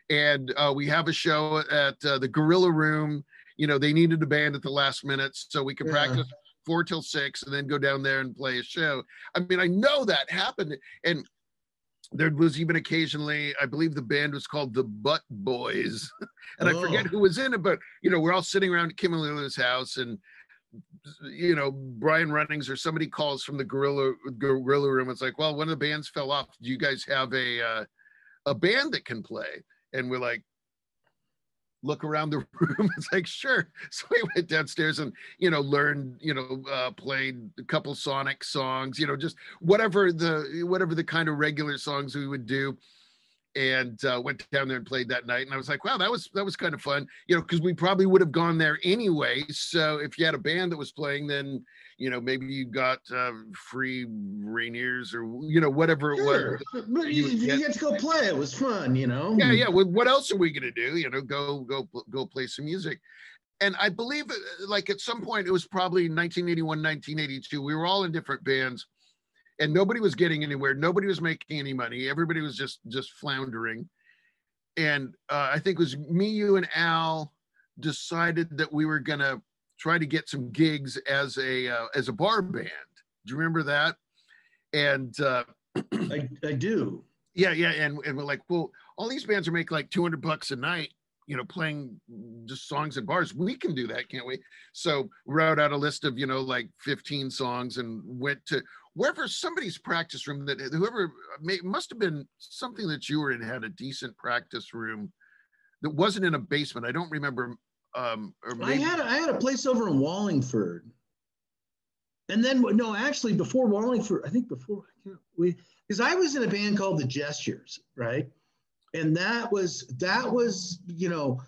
and uh, we have a show at uh, the gorilla room you know they needed a band at the last minute so we could Yeah. practice four till six and then go down there and play a show i mean i know that happened and there was even occasionally i believe the band was called the butt boys. And i forget Oh. who was in it but you know we're all sitting around kim and Lulu's house and you know brian runnings or somebody calls from the gorilla gorilla room. It's like well one of the bands fell off. Do you guys have a uh, a band that can play? And we're like look around the room it's like sure. So we went downstairs and you know learned you know uh played a couple sonic songs you know just whatever the whatever the kind of regular songs we would do and uh, went down there and played that night and i was like wow that was that was kind of fun you know because we probably would have gone there anyway so if you had a band that was playing then you know maybe you got uh, free rainiers or you know whatever it was But you, would you get- to go play. It was fun, you know. yeah yeah well, what else are we going to do you know go go go play some music and i believe uh, like at some point it was probably 1981 1982 we were all in different bands and nobody was getting anywhere nobody was making any money everybody was just just floundering and uh, i think it was me you and al decided that we were going to try to get some gigs as a uh, as a bar band do you remember that and uh I, I do. yeah, yeah, and and we're like, well, all these bands are making like 200 bucks a night, you know, playing just songs at bars. We can do that, can't we? So wrote out a list of you know like 15 songs and went to wherever somebody's practice room that whoever may, must have been something that you were in had a decent practice room that wasn't in a basement. I don't remember. Um, or I had I had a place over in Wallingford, and then no, actually before Wallingford, I think before I can't- we because I was in a band called the Gestures, right? And that was that was you know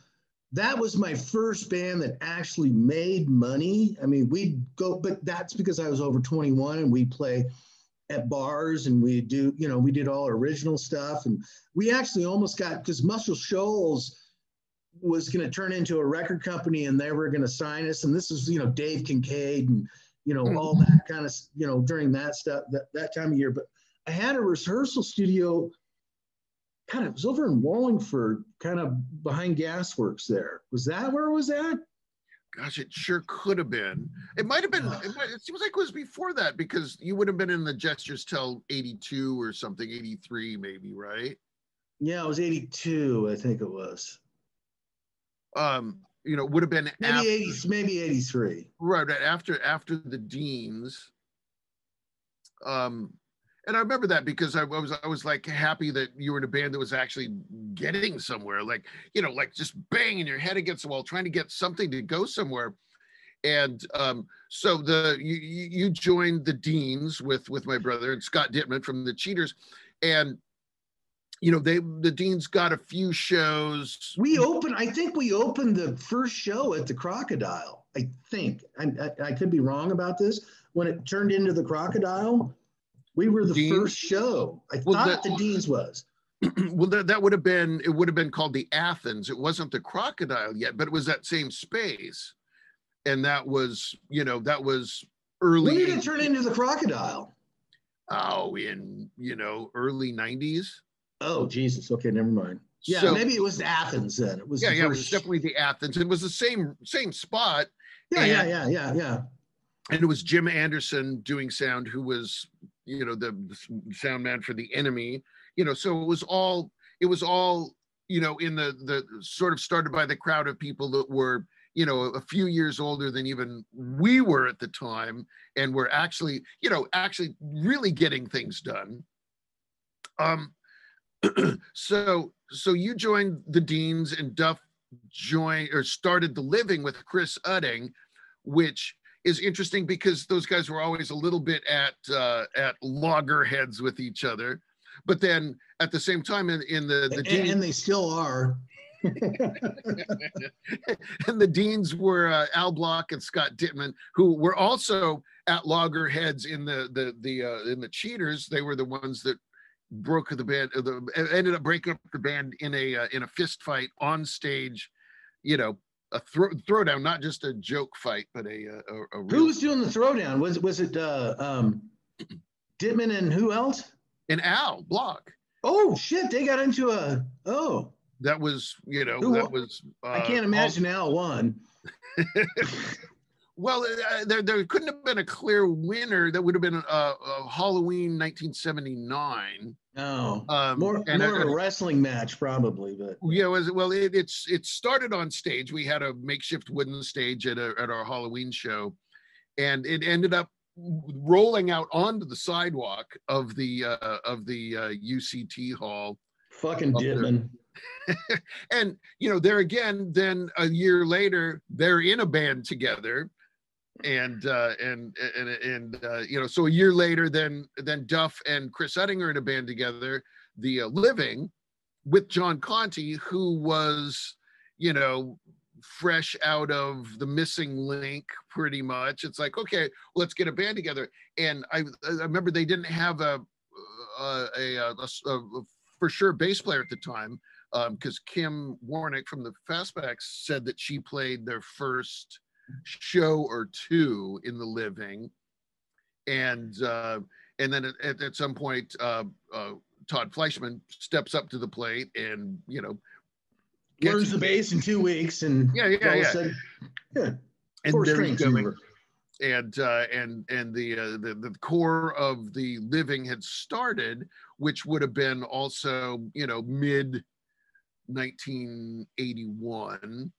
that was my first band that actually made money. I mean, we'd go, but that's because I was over 21 and we play at bars and we do, you know, we did all original stuff. And we actually almost got because Muscle Shoals was going to turn into a record company and they were going to sign us. And this is, you know, Dave Kincaid and, you know, all mm-hmm. that kind of, you know, during that stuff, that, that time of year. But I had a rehearsal studio kind of, it was over in Wallingford, kind of behind Gasworks there. Was that where it was at? gosh, it sure could have been. It might have been. It, might, it seems like it was before that because you would have been in the gestures till 82 or something, 83 maybe, right? Yeah, it was 82, I think it was. um you know would have been Maybe after, 80, maybe 83. right right after after the deans um and i remember that because I, was i was like happy that you were in a band that was actually getting somewhere like you know like just banging your head against the wall trying to get something to go somewhere and um so the you you joined the deans with with my brother and scott dittman from the cheaters and you know they the deans got a few shows We opened, I think we opened the first show at the Crocodile. I think. I, I, I could be wrong about this. When it turned into the Crocodile, we were the Deans? first show. I Well, thought the- the Deans was. well that, that would have been it would have been called the athens it wasn't the crocodile yet but it was that same space and that was you know that was early When did it turn into the Crocodile? oh in you know early 90s Oh, Jesus. Okay, never mind. Yeah, So- maybe it was Athens then. It was yeah the yeah it was definitely the athens it was the same same spot yeah, yeah, yeah, yeah, yeah. and it was jim anderson doing sound who was you know the, the sound man for the enemy you know so it was all it was all you know, in the the sort of started by the crowd of people that were you know a few years older than even we were at the time and were actually you know actually really getting things done. Um so so you joined the deans and duff joined or started the living with chris Utting which is interesting because those guys were always a little bit at uh, at loggerheads with each other but then at the same time in, in the the and, and they still are and the deans were uh, Al Bloch and Scott Dittman, who were also at loggerheads in the the the uh, in the Cheaters. They were the ones that broke the band, uh, the, ended up breaking up the band in a uh, in a fist fight on stage. You know, a throw throwdown, not just a joke fight, but a uh, a, a who was doing the throwdown? Was was it uh, um, Dittman and who else? And Al Bloch. Oh shit! They got into a oh that was you know Who, that was uh, i can't imagine all... al won well uh, there, there couldn't have been a clear winner that would have been a, a halloween 1979 no um, more, and more a, a wrestling match probably but yeah it was well it, it's it started on stage we had a makeshift wooden stage at, a, at our halloween show and it ended up rolling out onto the sidewalk of the uh, of the uh, UCT hall. Fucking Dittman. and you know, there again, then a year later, they're in a band together. And uh, and and and uh, you know, so a year later, then then Duff and Chris are in a band together, The uh, Living, with John Conti, who was, you know, fresh out of the missing link pretty much. It's like okay let's get a band together. And i, I remember they didn't have a a, a, a, a for sure bass player at the time because um, Kim Warnick from the Fastbacks said that she played their first show or two in the living, and uh, and then at, at some point, uh, uh, Todd Fleischman steps up to the plate and you know learns the base in two weeks, and yeah, yeah, yeah. Sudden, yeah. And there going. And uh, and and the, uh, the the core of the living had started, which would have been also you know mid 1981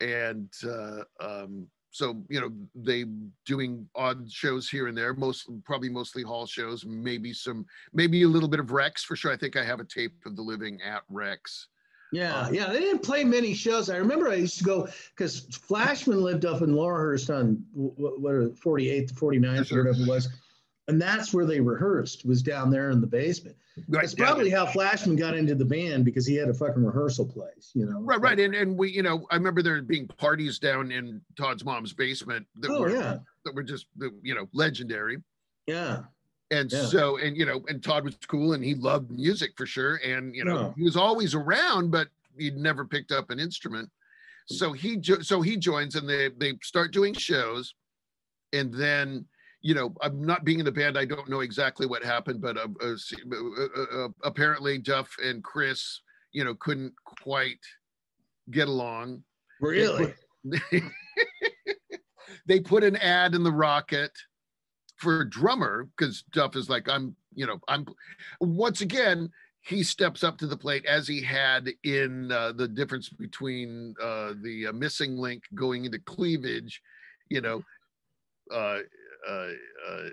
and uh, um, so you know they doing odd shows here and there most probably mostly hall shows maybe some maybe a little bit of rex for sure. I think i have a tape of the living at rex. Yeah um, yeah they didn't play many shows. I remember i used to go because flashman lived up in laurelhurst on what, what 48th 49th or whatever it was and that's where they rehearsed was down there in the basement Right. That's probably yeah. how Flashman got into the band because he had a fucking rehearsal place, you know. Right, right, and and we, you know, I remember there being parties down in Todd's mom's basement that oh, were yeah. that were just you know legendary. Yeah. And yeah. so, and you know, and Todd was cool, and he loved music for sure, and you know, he was always around, but he'd never picked up an instrument. So he, so he joins, and they they start doing shows, and then you know, I'm not being in the band. I don't know exactly what happened, but uh, uh, uh, uh, apparently Duff and Chris, you know, couldn't quite get along. Really? They put, they put an ad in the Rocket for a drummer because Duff is like, I'm, you know, I'm. Once again, he steps up to the plate as he had in uh, the difference between uh, the uh, missing link going into cleavage, you know, uh, uh,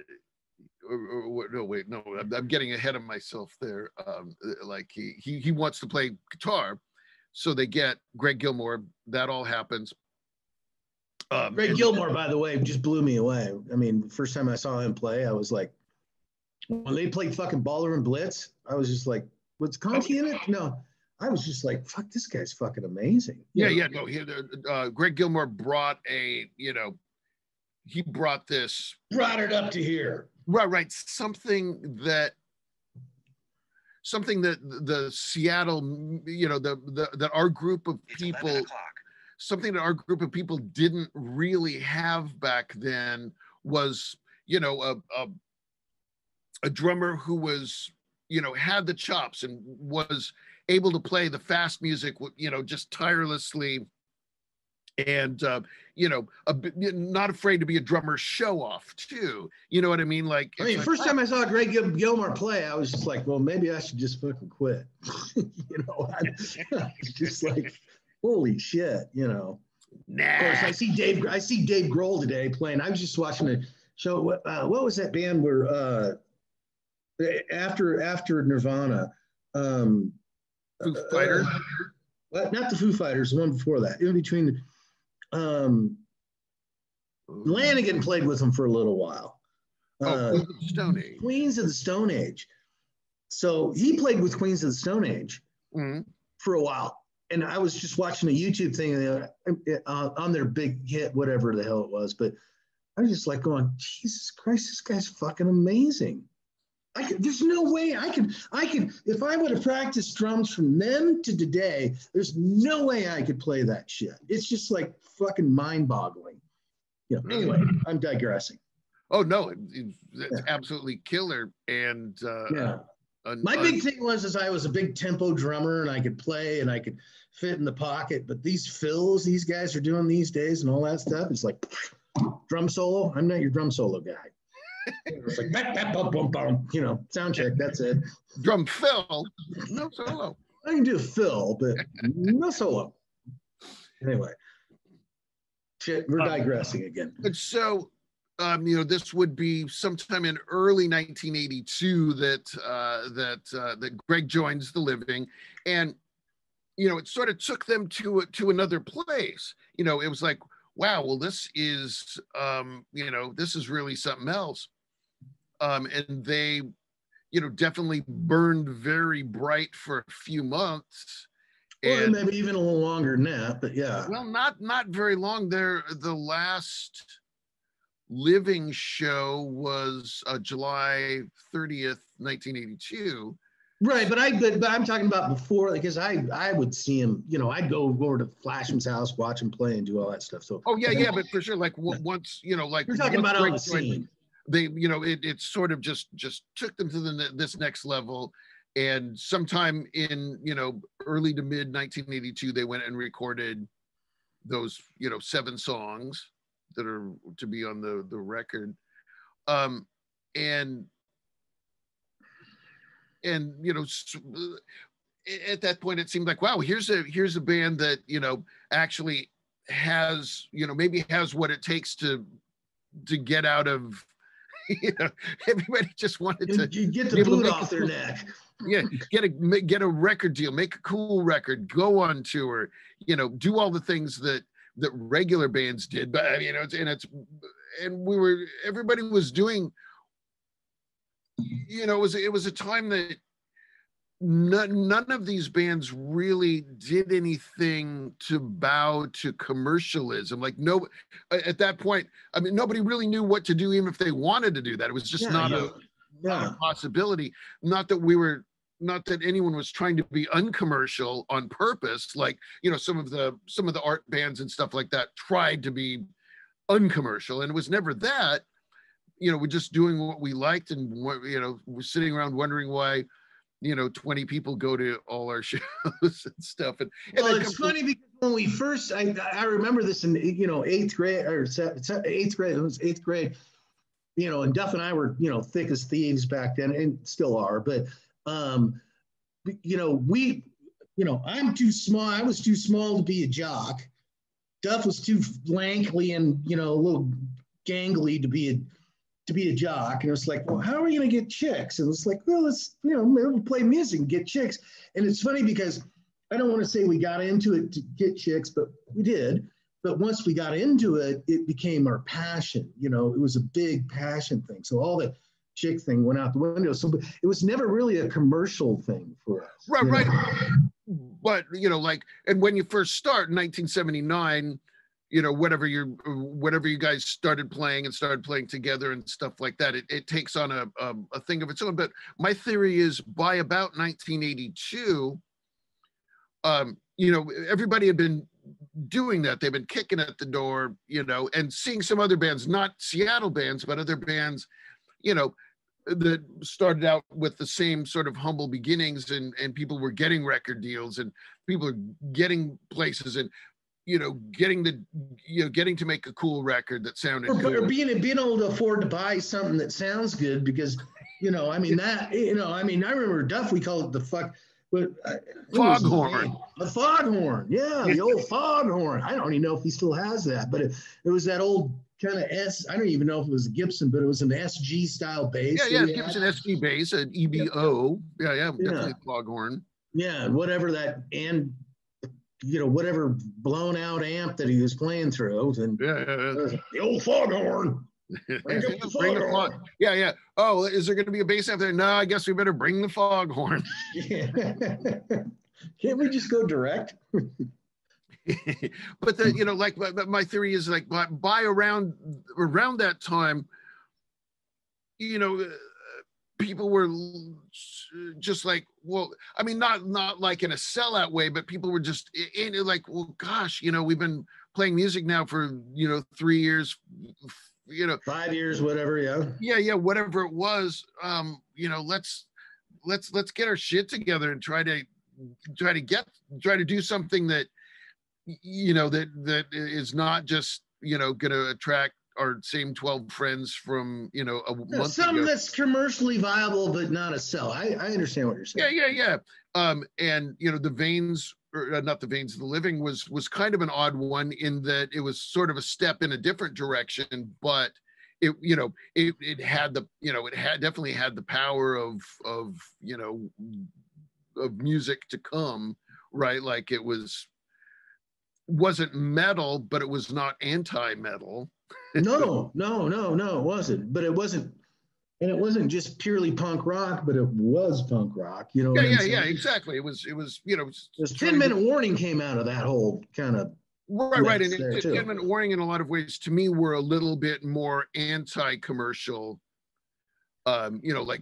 or, or, no, wait, no, I'm, I'm, getting ahead of myself there. Um, uh, like he, he he wants to play guitar, so they get Greg Gilmore. That all happens. Um, Greg Gilmore, by the way, just blew me away. I mean, first time I saw him play, I was like, when they played fucking Ballroom Blitz, I was just like, was Conte in it? No. I was just like, fuck, this guy's fucking amazing. You yeah, know? yeah, no. He, uh, uh, Greg Gilmore brought a, you know, he brought this brought it up to here. Right right. Something that something that the seattle you know the, the that our group of people something that our group of people didn't really have back then was you know a, a, a drummer who was you know had the chops and was able to play the fast music you know just tirelessly and uh, you know, a, not afraid to be a drummer show off too. You know what I mean? Like, I mean, like, first time I saw Greg Gil- Gilmore play, I was just like, well, maybe I should just fucking quit. you know, I, just like, holy shit, you know. nah. Of course, I see Dave. I see Dave Grohl today playing. I was just watching a show. What, uh, what was that band where uh, after after Nirvana? Um, Foo Fighters. uh, what? Not the Foo Fighters. The one before that. In between. Um, Lanegan played with them for a little while. Oh, Uh, Queens of the Stone Age. Queens of the Stone Age. So he played with Queens of the Stone Age Mhm. for a while. And I was just watching a YouTube thing uh, on their big hit, whatever the hell it was. But I was just like going, Jesus Christ, this guy's fucking amazing. There's no way I could, I could, if I would have practiced drums from then to today, there's no way I could play that shit. It's just like fucking mind boggling. You know, anyway, I'm digressing. Oh no, it's, it's Yeah. absolutely killer. And uh, Yeah. un- My big thing was is I was a big tempo drummer and I could play and I could fit in the pocket. But these fills these guys are doing these days and all that stuff, it's like drum solo. I'm not your drum solo guy. It's like bap, bap, bum, bum, bum. you know, sound check. That's it. drum fill, no solo. I can do fill, but no solo. Anyway, shit, we're Um, digressing again. And so, um, you know, this would be sometime in early 1982 that uh, that uh, that Greg joins the Living, and you know, it sort of took them to to another place. You know, it was like, wow, well, this is, um, you know, this is really something else. Um, and they, you know, definitely burned very bright for a few months. Or And maybe even a little longer than that, but yeah. well, not not very long. There, the last living show was uh, July thirtieth, nineteen eighty-two. Right, but I but, but I'm talking about before because I I would see him, you know, I'd go over to Flashman's house, watch him play, and do all that stuff. So Oh yeah, yeah, but for sure, like w- once you know, like you're talking about on the scene. They, you know, it it sort of just just took them to the this next level. And sometime in you know early to mid 1982, they went and recorded those you know seven songs that are to be on the the record. Um, and and you know at that point it seemed like wow here's a here's a band that you know actually has you know maybe has what it takes to to get out of you know everybody just wanted to You, get the boot off their neck. yeah get a get a record deal make a cool record go on tour you know do all the things that that regular bands did but you know it's, and it's and we were everybody was doing you know it was it was a time that none, none of these bands really did anything to bow to commercialism like no at that point i mean nobody really knew what to do even if they wanted to do that it was just Yeah, not yeah. a not a possibility. Not that we were, not that anyone was trying to be uncommercial on purpose. Like you know, some of the some of the art bands and stuff like that tried to be uncommercial, and it was never that. You know, we're just doing what we liked, and you know, we're sitting around wondering why. You know, 20 people go to all our shows and stuff. And, Well, it's funny because when we first, I, I remember this in you know eighth grade or eighth grade. It was eighth grade. You know, and Duff and I were you know thick as thieves back then, and still are. But um, you know, we, you know, I'm too small. I was too small to be a jock. Duff was too lankly and you know a little gangly to be a to be a jock. And it was like, well, how are we gonna get chicks? And it's like, well, let's you know maybe we'll play music and get chicks. And it's funny because I don't want to say we got into it to get chicks, but we did. But once we got into it, it became our passion. You know, it was a big passion thing. So all the chick thing went out the window. So it was never really a commercial thing for us. Right, you know? right. But you know, like, and when you first start in 1979, you know, whatever you whatever you guys started playing and started playing together and stuff like that, it, it takes on a, a a thing of its own. But my theory is by about 1982, um, you know, everybody had been doing that. They've been kicking at the door, you know, and seeing some other bands, not Seattle bands, but other bands, you know, that started out with the same sort of humble beginnings and and people were getting record deals and people are getting places and you know, getting the, you know, getting to make a cool record that sounded or, cool. or being being able to afford to buy something that sounds good because you know I mean that you know I mean I remember Duff we called it the fuck but uh, foghorn. the foghorn yeah the old foghorn. I don't even know if he still has that but it, it was that old kind of S I don't even know if it was Gibson but it was an SG style bass yeah yeah Gibson SG bass an EBO yeah yeah definitely yeah. foghorn. Yeah whatever that and you know, whatever blown out amp that he was playing through. And yeah, yeah, yeah. the old foghorn. Bring bring the fog. Yeah, yeah. Oh, is there going to be a bass amp there? No, I guess we better bring the foghorn. yeah. Can't we just go direct? but the you know like my, my theory is like by, by around around that time you know people were just like well i mean not not like in a sellout way but people were just in it like well gosh you know we've been playing music now for you know three years you know. Five years whatever yeah. Yeah yeah whatever it was um you know let's let's let's get our shit together and try to try to get try to do something that you know that that is not just you know going to attract our same 12 friends from you know a month some ago. that's commercially viable but not a sell. I, I understand what you're saying. Yeah yeah yeah. Um and you know the vains or uh, not the vains of the living was was kind of an odd one in that it was sort of a step in a different direction but it you know it, it had the you know it had definitely had the power of of you know of music to come right? Like it was wasn't metal but it was not anti-metal no, no, no, no, it wasn't. But it wasn't, and it wasn't just purely punk rock, but it was punk rock. You know? Yeah, yeah, yeah, exactly. It was, it was, you know, this ten minute to... warning came out of that whole kind of. Right, right, and it, ten minute warning in a lot of ways to me were a little bit more anti-commercial. Um, you know, like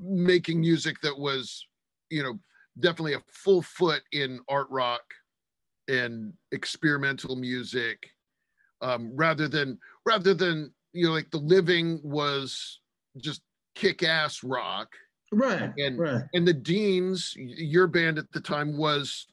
making music that was, you know, definitely a full foot in art rock and experimental music um, rather than rather than you know like the living was just kick-ass rock right and right. and the deans your band at the time was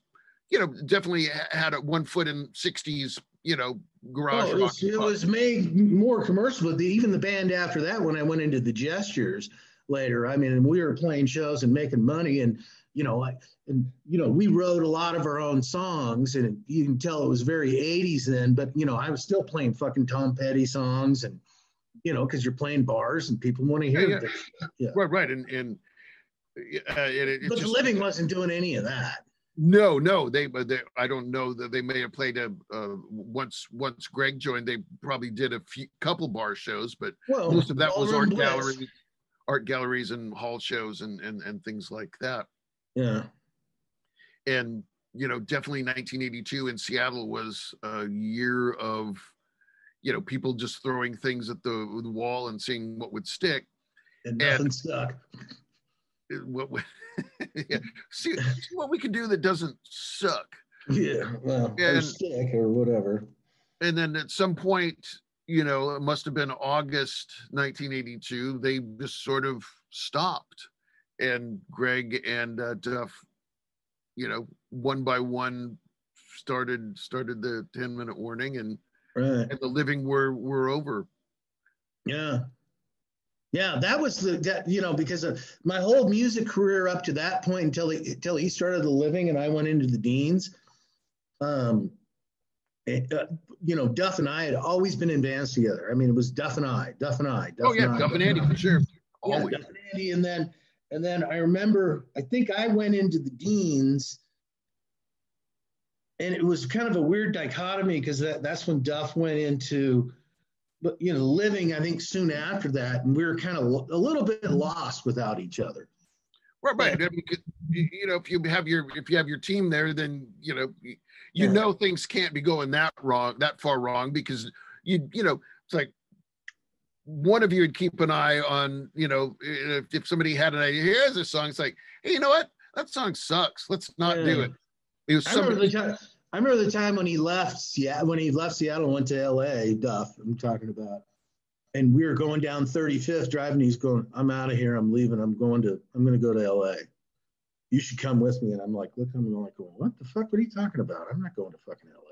you know definitely had a one foot in 60s you know garage oh, it, was, it was, made more commercial but the, even the band after that when i went into the gestures later i mean we were playing shows and making money and you know, I, and you know, we wrote a lot of our own songs, and you can tell it was very '80s then. But you know, I was still playing fucking Tom Petty songs, and you know, because you're playing bars and people want to hear yeah, yeah. yeah. Right, right, and and, uh, it, but just, the living wasn't doing any of that. No, no, they, but they, I don't know that they may have played a uh, once. Once Greg joined, they probably did a few couple bar shows, but well, most of that was art galleries, art galleries and hall shows and and and things like that. Yeah. And, you know, definitely 1982 in Seattle was a year of, you know, people just throwing things at the, the wall and seeing what would stick. And nothing and, stuck. What, yeah. see, see what we can do that doesn't suck. Yeah, well, and, or stick or whatever. And then at some point, you know, it must have been August 1982, they just sort of stopped and Greg and uh, Duff, you know, one by one started started the 10 minute warning and right. and the living were were over. Yeah. Yeah, that was the that you know because of my whole music career up to that point until he until he started the living and I went into the deans. Um, it, uh, you know, Duff and I had always been in bands together. I mean, it was Duff and I, Duff and I. Duff oh yeah, and Duff and Andy for sure. Always. Yeah, Duff and Andy, and then and then I remember, I think I went into the deans, and it was kind of a weird dichotomy because that, that's when Duff went into, but you know, living. I think soon after that, and we were kind of a little bit lost without each other. Right, right. I mean, you know, if you have your if you have your team there, then you know, you, you yeah. know things can't be going that wrong, that far wrong, because you you know, it's like one of you would keep an eye on, you know, if, if somebody had an idea, here's a song. It's like, hey, you know what? That song sucks. Let's not yeah. do it. It was I remember, the time, I remember the time when he left Seattle, when he left Seattle and went to LA, Duff, I'm talking about. And we were going down 35th driving. He's going, I'm out of here. I'm leaving. I'm going to, I'm going to go to LA. you should come with me. And I'm like, look, I'm like, going, what the fuck? What are you talking about? I'm not going to fucking LA.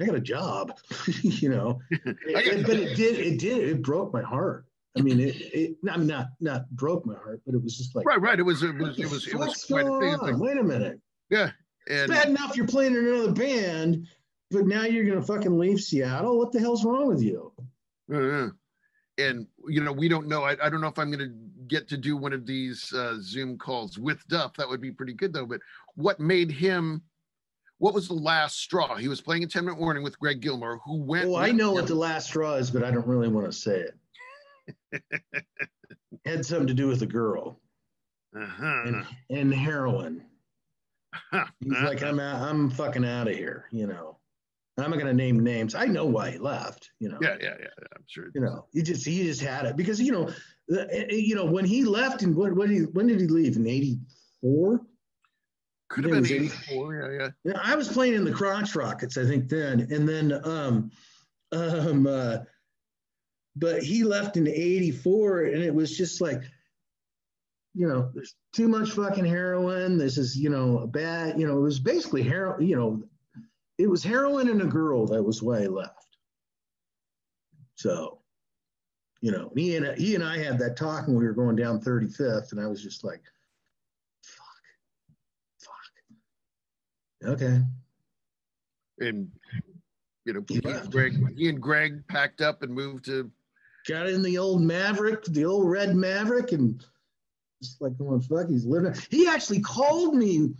I got a job, you know. it, but it did, it did, it broke my heart. I mean, it, it, I mean, not, not broke my heart, but it was just like, right, right. It was, it was, it was, it was quite a thing. Like, Wait a minute. Yeah. And, it's bad enough you're playing in another band, but now you're going to fucking leave Seattle. What the hell's wrong with you? Uh, and you know, we don't know. I, I don't know if I'm going to get to do one of these uh, Zoom calls with Duff. That would be pretty good though. But what made him? What was the last straw? He was playing a 10 minute warning with Greg Gilmore, who went. Oh, I know him. what the last straw is, but I don't really want to say it. Had something to do with a girl uh-huh. and, and heroin. He's like, I'm out, I'm fucking out of here, you know. I'm not going to name names. I know why he left. You know. Yeah, yeah, yeah. I'm sure. You know, he just he just had it because you know, the, you know when he left and what when he when did he leave in '84? Could have been '84. Yeah, yeah. Yeah, I was playing in the Crotch Rockets, I think then, and then um, um, uh, but he left in '84, and it was just like you know, there's too much fucking heroin. This is, you know, a bad, you know, it was basically heroin, you know, it was heroin and a girl that was why he left. So, you know, he and he and I had that talk when we were going down 35th, and I was just like, fuck, fuck. Okay. And you know, he and Greg, he and Greg packed up and moved to got in the old Maverick, the old red Maverick, and just like going, fuck, he's living. He actually called me,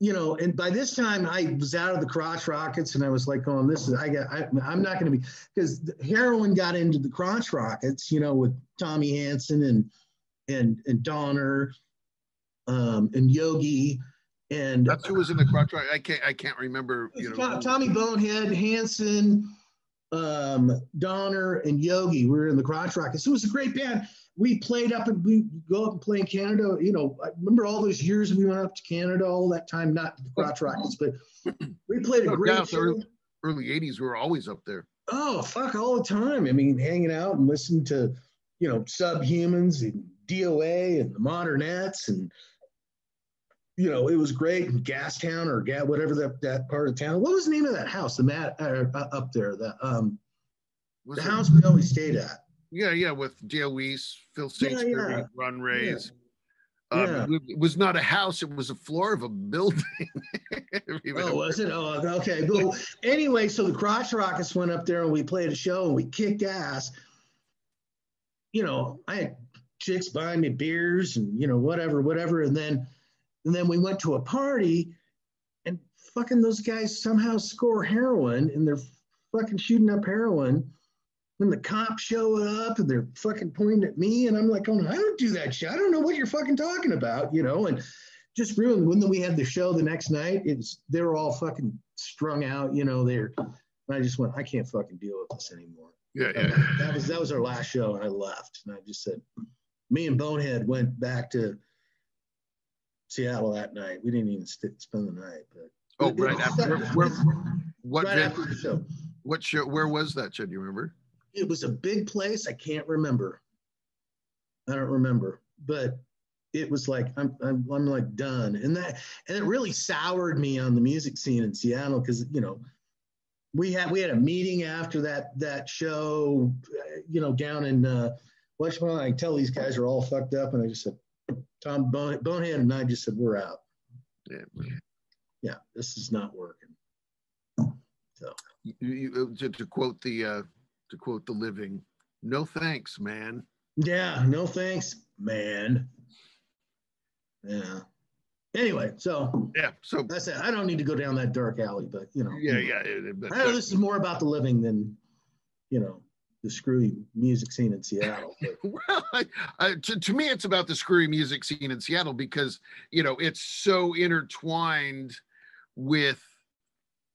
you know, and by this time I was out of the crotch rockets and I was like, going, this is, I got, I, am not going to be, because heroin got into the crotch rockets, you know, with Tommy Hanson and, and, and Donner um, and Yogi. And that's who was in the crotch rocket. I can't, I can't remember, you know. Tommy Bonehead, Hanson, um, Donner, and Yogi We were in the crotch rockets. So it was a great band we played up and we go up and play in Canada. You know, I remember all those years we went up to Canada all that time, not the Crotch Rockets, but we played a great show. Early, early 80s, we were always up there. Oh, fuck, all the time. I mean, hanging out and listening to, you know, Subhumans and DOA and the Modernettes and, you know, it was great. And Gastown or Ga- whatever that, that part of town. What was the name of that house? The mat uh, up there, the um, was the it? house we always stayed at. Yeah, yeah, with Dale Weiss, Phil Sainsbury, yeah, yeah. Ron Reyes. Yeah. Um, it was not a house; it was a floor of a building. oh, was it? Oh, okay. Well, anyway, so the Crotch Rockets went up there and we played a show and we kicked ass. You know, I had chicks buying me beers and you know whatever, whatever, and then and then we went to a party, and fucking those guys somehow score heroin and they're fucking shooting up heroin And the cops show up and they're fucking pointing at me and I'm like, oh, I don't do that shit. I don't know what you're fucking talking about, you know, and just ruined when we had the show the next night, it's they were all fucking strung out, you know, they're and I just went, I can't fucking deal with this anymore. Yeah, yeah. That was that was our last show and I left. And I just said, me and Bonehead went back to Seattle that night. We didn't even st- spend the night, but Oh, right after where, what right after the show. What show where was that show? Do you remember? it was a big place. I can't remember. I don't remember, but it was like I'm, I'm I'm like done, and that and it really soured me on the music scene in Seattle because you know we had we had a meeting after that that show, you know, down in uh, Washington. I tell these guys are all fucked up, and I just said Tom Bone, Bonehead and I just said we're out. Yeah, yeah, this is not working. So you, you, to, to quote the uh, to quote the living, no thanks, man. Yeah, no thanks, man. Yeah. Anyway, so yeah, so that's it. I don't need to go down that dark alley, but you know, yeah, yeah. But, I know this is more about the living than you know the screwy music scene in Seattle. well, I, I, to, to me, it's about the screwy music scene in Seattle because you know it's so intertwined with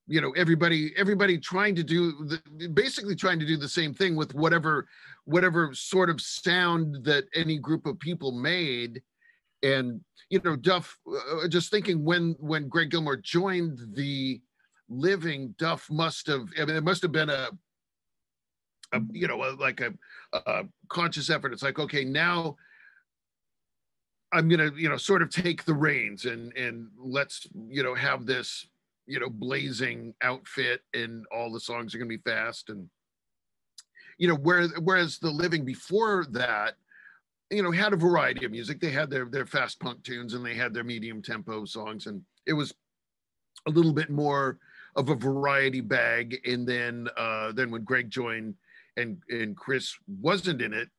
you know everybody everybody trying to do the, basically trying to do the same thing with whatever whatever sort of sound that any group of people made and you know duff uh, just thinking when when greg gilmore joined the living duff must have i mean it must have been a, a you know a, like a, a conscious effort it's like okay now I'm gonna, you know, sort of take the reins and and let's, you know, have this, you know, blazing outfit and all the songs are gonna be fast and you know, whereas whereas the living before that, you know, had a variety of music. They had their their fast punk tunes and they had their medium tempo songs, and it was a little bit more of a variety bag. And then uh then when Greg joined and and Chris wasn't in it,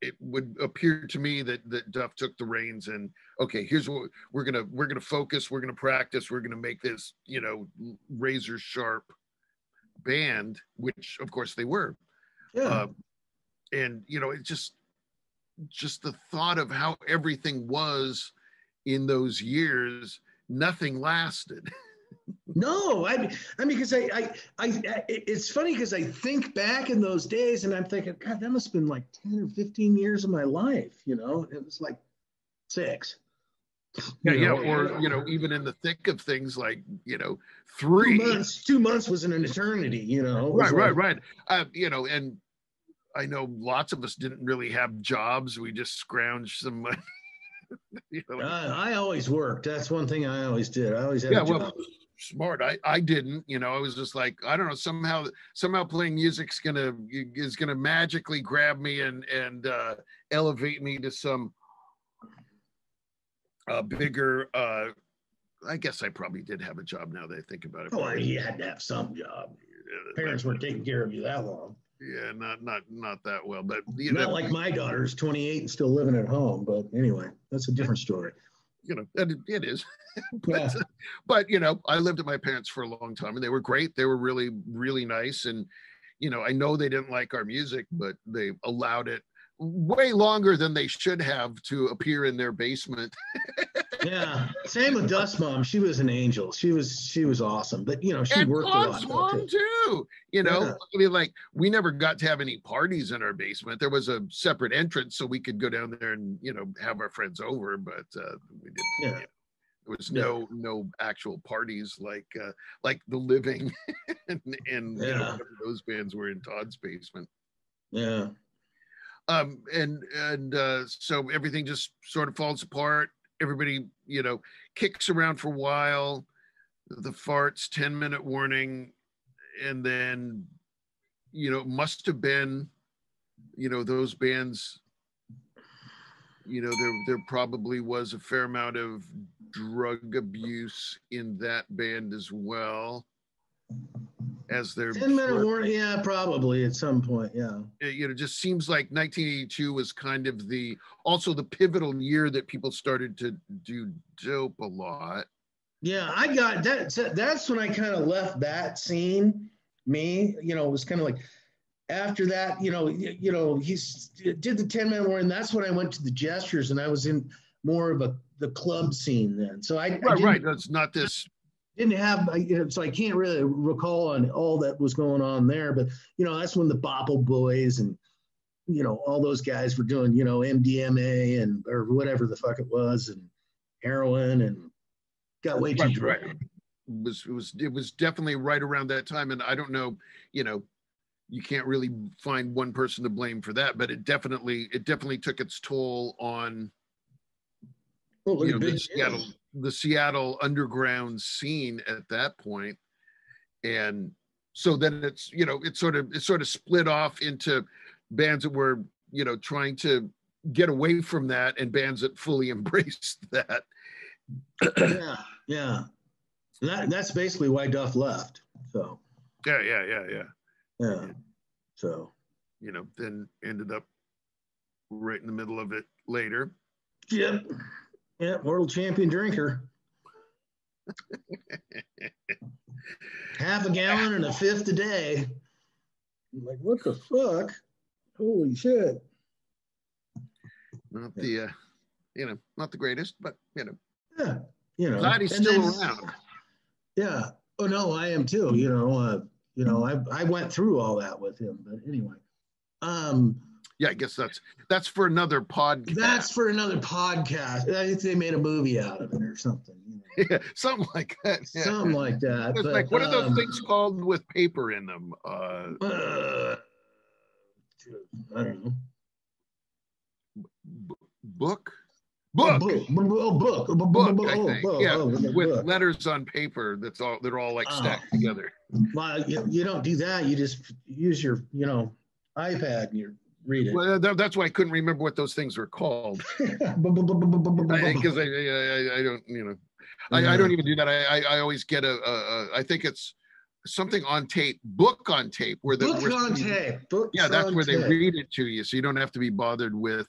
it would appear to me that that Duff took the reins and okay, here's what we're gonna we're gonna focus, we're gonna practice, we're gonna make this you know razor sharp band, which of course they were. Yeah. Uh, and you know, it just just the thought of how everything was in those years, nothing lasted. No, I, I mean, because I, I, I, it's funny because I think back in those days and I'm thinking, God, that must have been like 10 or 15 years of my life, you know? It was like six. Yeah, You yeah, or you know, even in the thick of things like you know, three. Two months, two months was an eternity, you know? It was Right, right, like- right. Uh, you know, and I know lots of us didn't really have jobs. We just scrounged some money. you know, I, I always worked. That's one thing I always did. I always had yeah, a well, job. Smart. I I didn't. You know, I was just like, I don't know. Somehow, somehow playing music's gonna is gonna magically grab me and and uh, elevate me to some uh, bigger. Uh, I guess I probably did have a job now that I think about it. Oh, you had to have some job. Parents weren't taking care of you that long. Yeah, not not not that well, but you Not know, like my daughter's 28 and still living at home. But anyway, that's a different story. You know, and it, it is. Yeah. but, but you know, I lived at my parents for a long time, and they were great. They were really really nice, and you know, I know they didn't like our music, but they allowed it way longer than they should have to appear in their basement. Yeah. Same with Duff's Mom. She was an angel. She was she was awesome. But you know, she and worked a Todd's lot. mom too. too. You know, Yeah. I mean, like we never got to have any parties in our basement. There was a separate entrance, so we could go down there and you know have our friends over, but uh, we didn't. Yeah. you know, there was Yeah. no no actual parties like uh, like the living and, and you know, those bands were in Todd's basement. Yeah. Um, and and uh, so everything just sort of falls apart. Everybody, you know, kicks around for a while. The Fartz, ten minute warning, and then, you know, must have been, you know, those bands. You know, there there probably was a fair amount of drug abuse in that band as well. As their 10 minute warning. Yeah, probably at some point. Yeah. it, you know just seems like 1982 was kind of the also the pivotal year that people started to do dope a lot Yeah, I got that. That's when I kind of left that scene. Me, you know, it was kind of like after that, you know, you, know, he's did the 10 minute warning. That's when I went to the gestures and I was in more of a the club scene then. So I, I right didn't, right that's not this didn't have, you know, so I can't really recall on all that was going on there. But you know, that's when the Bopple Boys and you know all those guys were doing, you know, MDMA and or whatever the fuck it was and heroin and got way too right, drunk. right. It was it was it was definitely right around that time and i don't know you know you can't really find one person to blame for that but it definitely it definitely took its toll on Oh, look you at know, the Seattle. The Seattle underground scene at that point, and so then it's you know it sort of it sort of split off into bands that were you know trying to get away from that and bands that fully embraced that. yeah, yeah. And that, that's basically why Duff left. So, Yeah, yeah, yeah, yeah. yeah. So, You know, then ended up right in the middle of it later. yep. Yep. World champion drinker. Half a gallon and a fifth a day. I'm like, what the fuck? Holy shit. Not the, uh, you know, not the greatest, but you know, Yeah. You know, glad he's and still then- around. Yeah. Oh no, I am too. You know, uh, you know, I I went through all that with him, but anyway. Um, Yeah, I guess that's that's for another podcast. that's for another podcast. I think they made a movie out of it or something. You know, yeah, something like that. yeah. something like that. It's but, like what are those um, things called with paper in them? Uh, Uh, I don't know. b- book? book. book, book, book, book, I think. yeah, with letters on paper. That's all. They're all like stacked oh. together. Well, you, you, don't do that. You just use your, you know, iPad and you read it. Well, that, that's why I couldn't remember what those things were called. Because I, I, I, I, don't, you know, I, I don't even do that. I, I, always get a, a, a. I think it's something on tape, book on tape, where the book on tape. Books yeah, that's where tape. they read it to you, so you don't have to be bothered with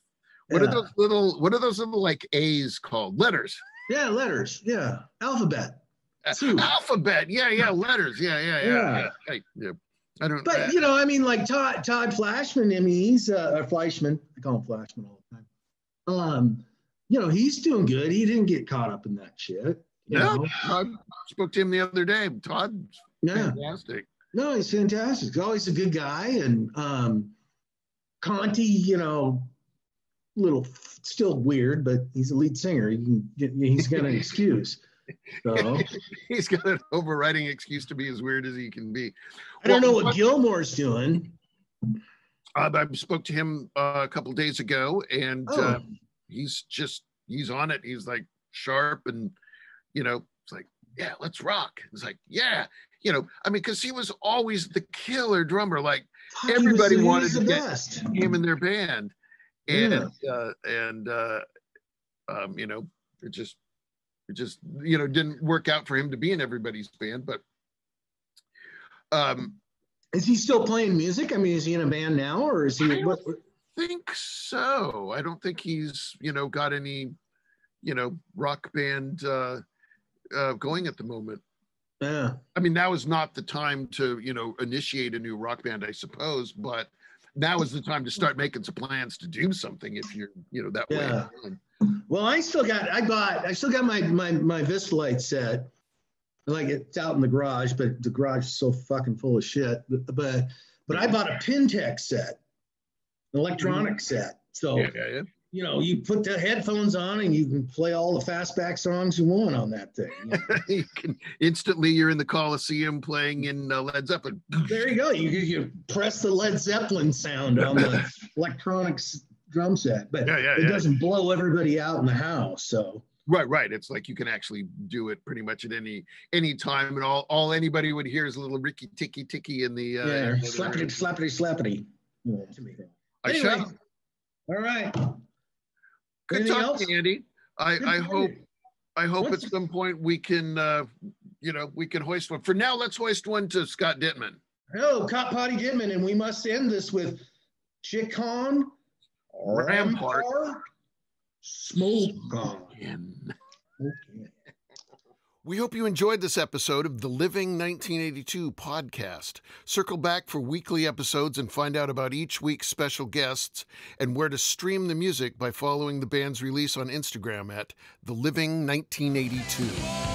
what yeah. are those little what are those little like A's called? Letters. Yeah, letters. Yeah, alphabet. Uh, alphabet. Yeah, yeah, letters. Yeah, yeah, yeah. yeah. yeah. yeah. I don't. But you know, I mean, like Todd Todd Flashman. I mean, he's uh, or Fleischman. I call him Flashman all the time. Um, you know, he's doing good. He didn't get caught up in that shit. Yeah, I spoke to him the other day. Todd, yeah, fantastic. No, he's fantastic. He's always a good guy, and um, Conti, you know, little still weird, but he's a lead singer. He can get, he's got an excuse. So he's got an overriding excuse to be as weird as he can be. I don't well, know what Gilmore's doing. Uh, I spoke to him uh, a couple days ago, and oh. uh, he's just he's on it. He's like sharp, and you know, it's like yeah, let's rock. It's like yeah, you know, I mean, because he was always the killer drummer. Like everybody wanted to get best. him in their band and yeah. uh, and uh, um, you know it just it just you know didn't work out for him to be in everybody's band but um is he still playing music i mean is he in a band now or is he I what, think so i don't think he's you know got any you know rock band uh, uh going at the moment yeah i mean now is not the time to you know initiate a new rock band i suppose but now is the time to start making some plans to do something if you're you know that yeah. way. Well, I still got I bought I still got my my my Vistalite set. Like it's out in the garage, but the garage is so fucking full of shit. But but, but I bought a Pintech set, electronic set. So yeah, yeah, yeah you know, you put the headphones on and you can play all the fastback songs you want on that thing. You, know? you can instantly you're in the Coliseum playing in uh, Led Zeppelin. There you go. You you press the Led Zeppelin sound on the electronics drum set, but yeah, yeah, it yeah. doesn't blow everybody out in the house. So right, right. It's like you can actually do it pretty much at any any time, and all all anybody would hear is a little Ricky Ticky Ticky in the uh, yeah, slappity slappity slappity. Yeah. Anyway, all right. Good Anything talking, else? Andy. I, I hope I hope What's... at some point we can uh, you know we can hoist one. For now, let's hoist one to Scott Dittman. Oh, Cop Potty Dittman, and we must end this with Chicken Rampart, Smoke on. We hope you enjoyed this episode of the Living 1982 podcast. Circle back for weekly episodes and find out about each week's special guests and where to stream the music by following the band's release on Instagram at The Living 1982.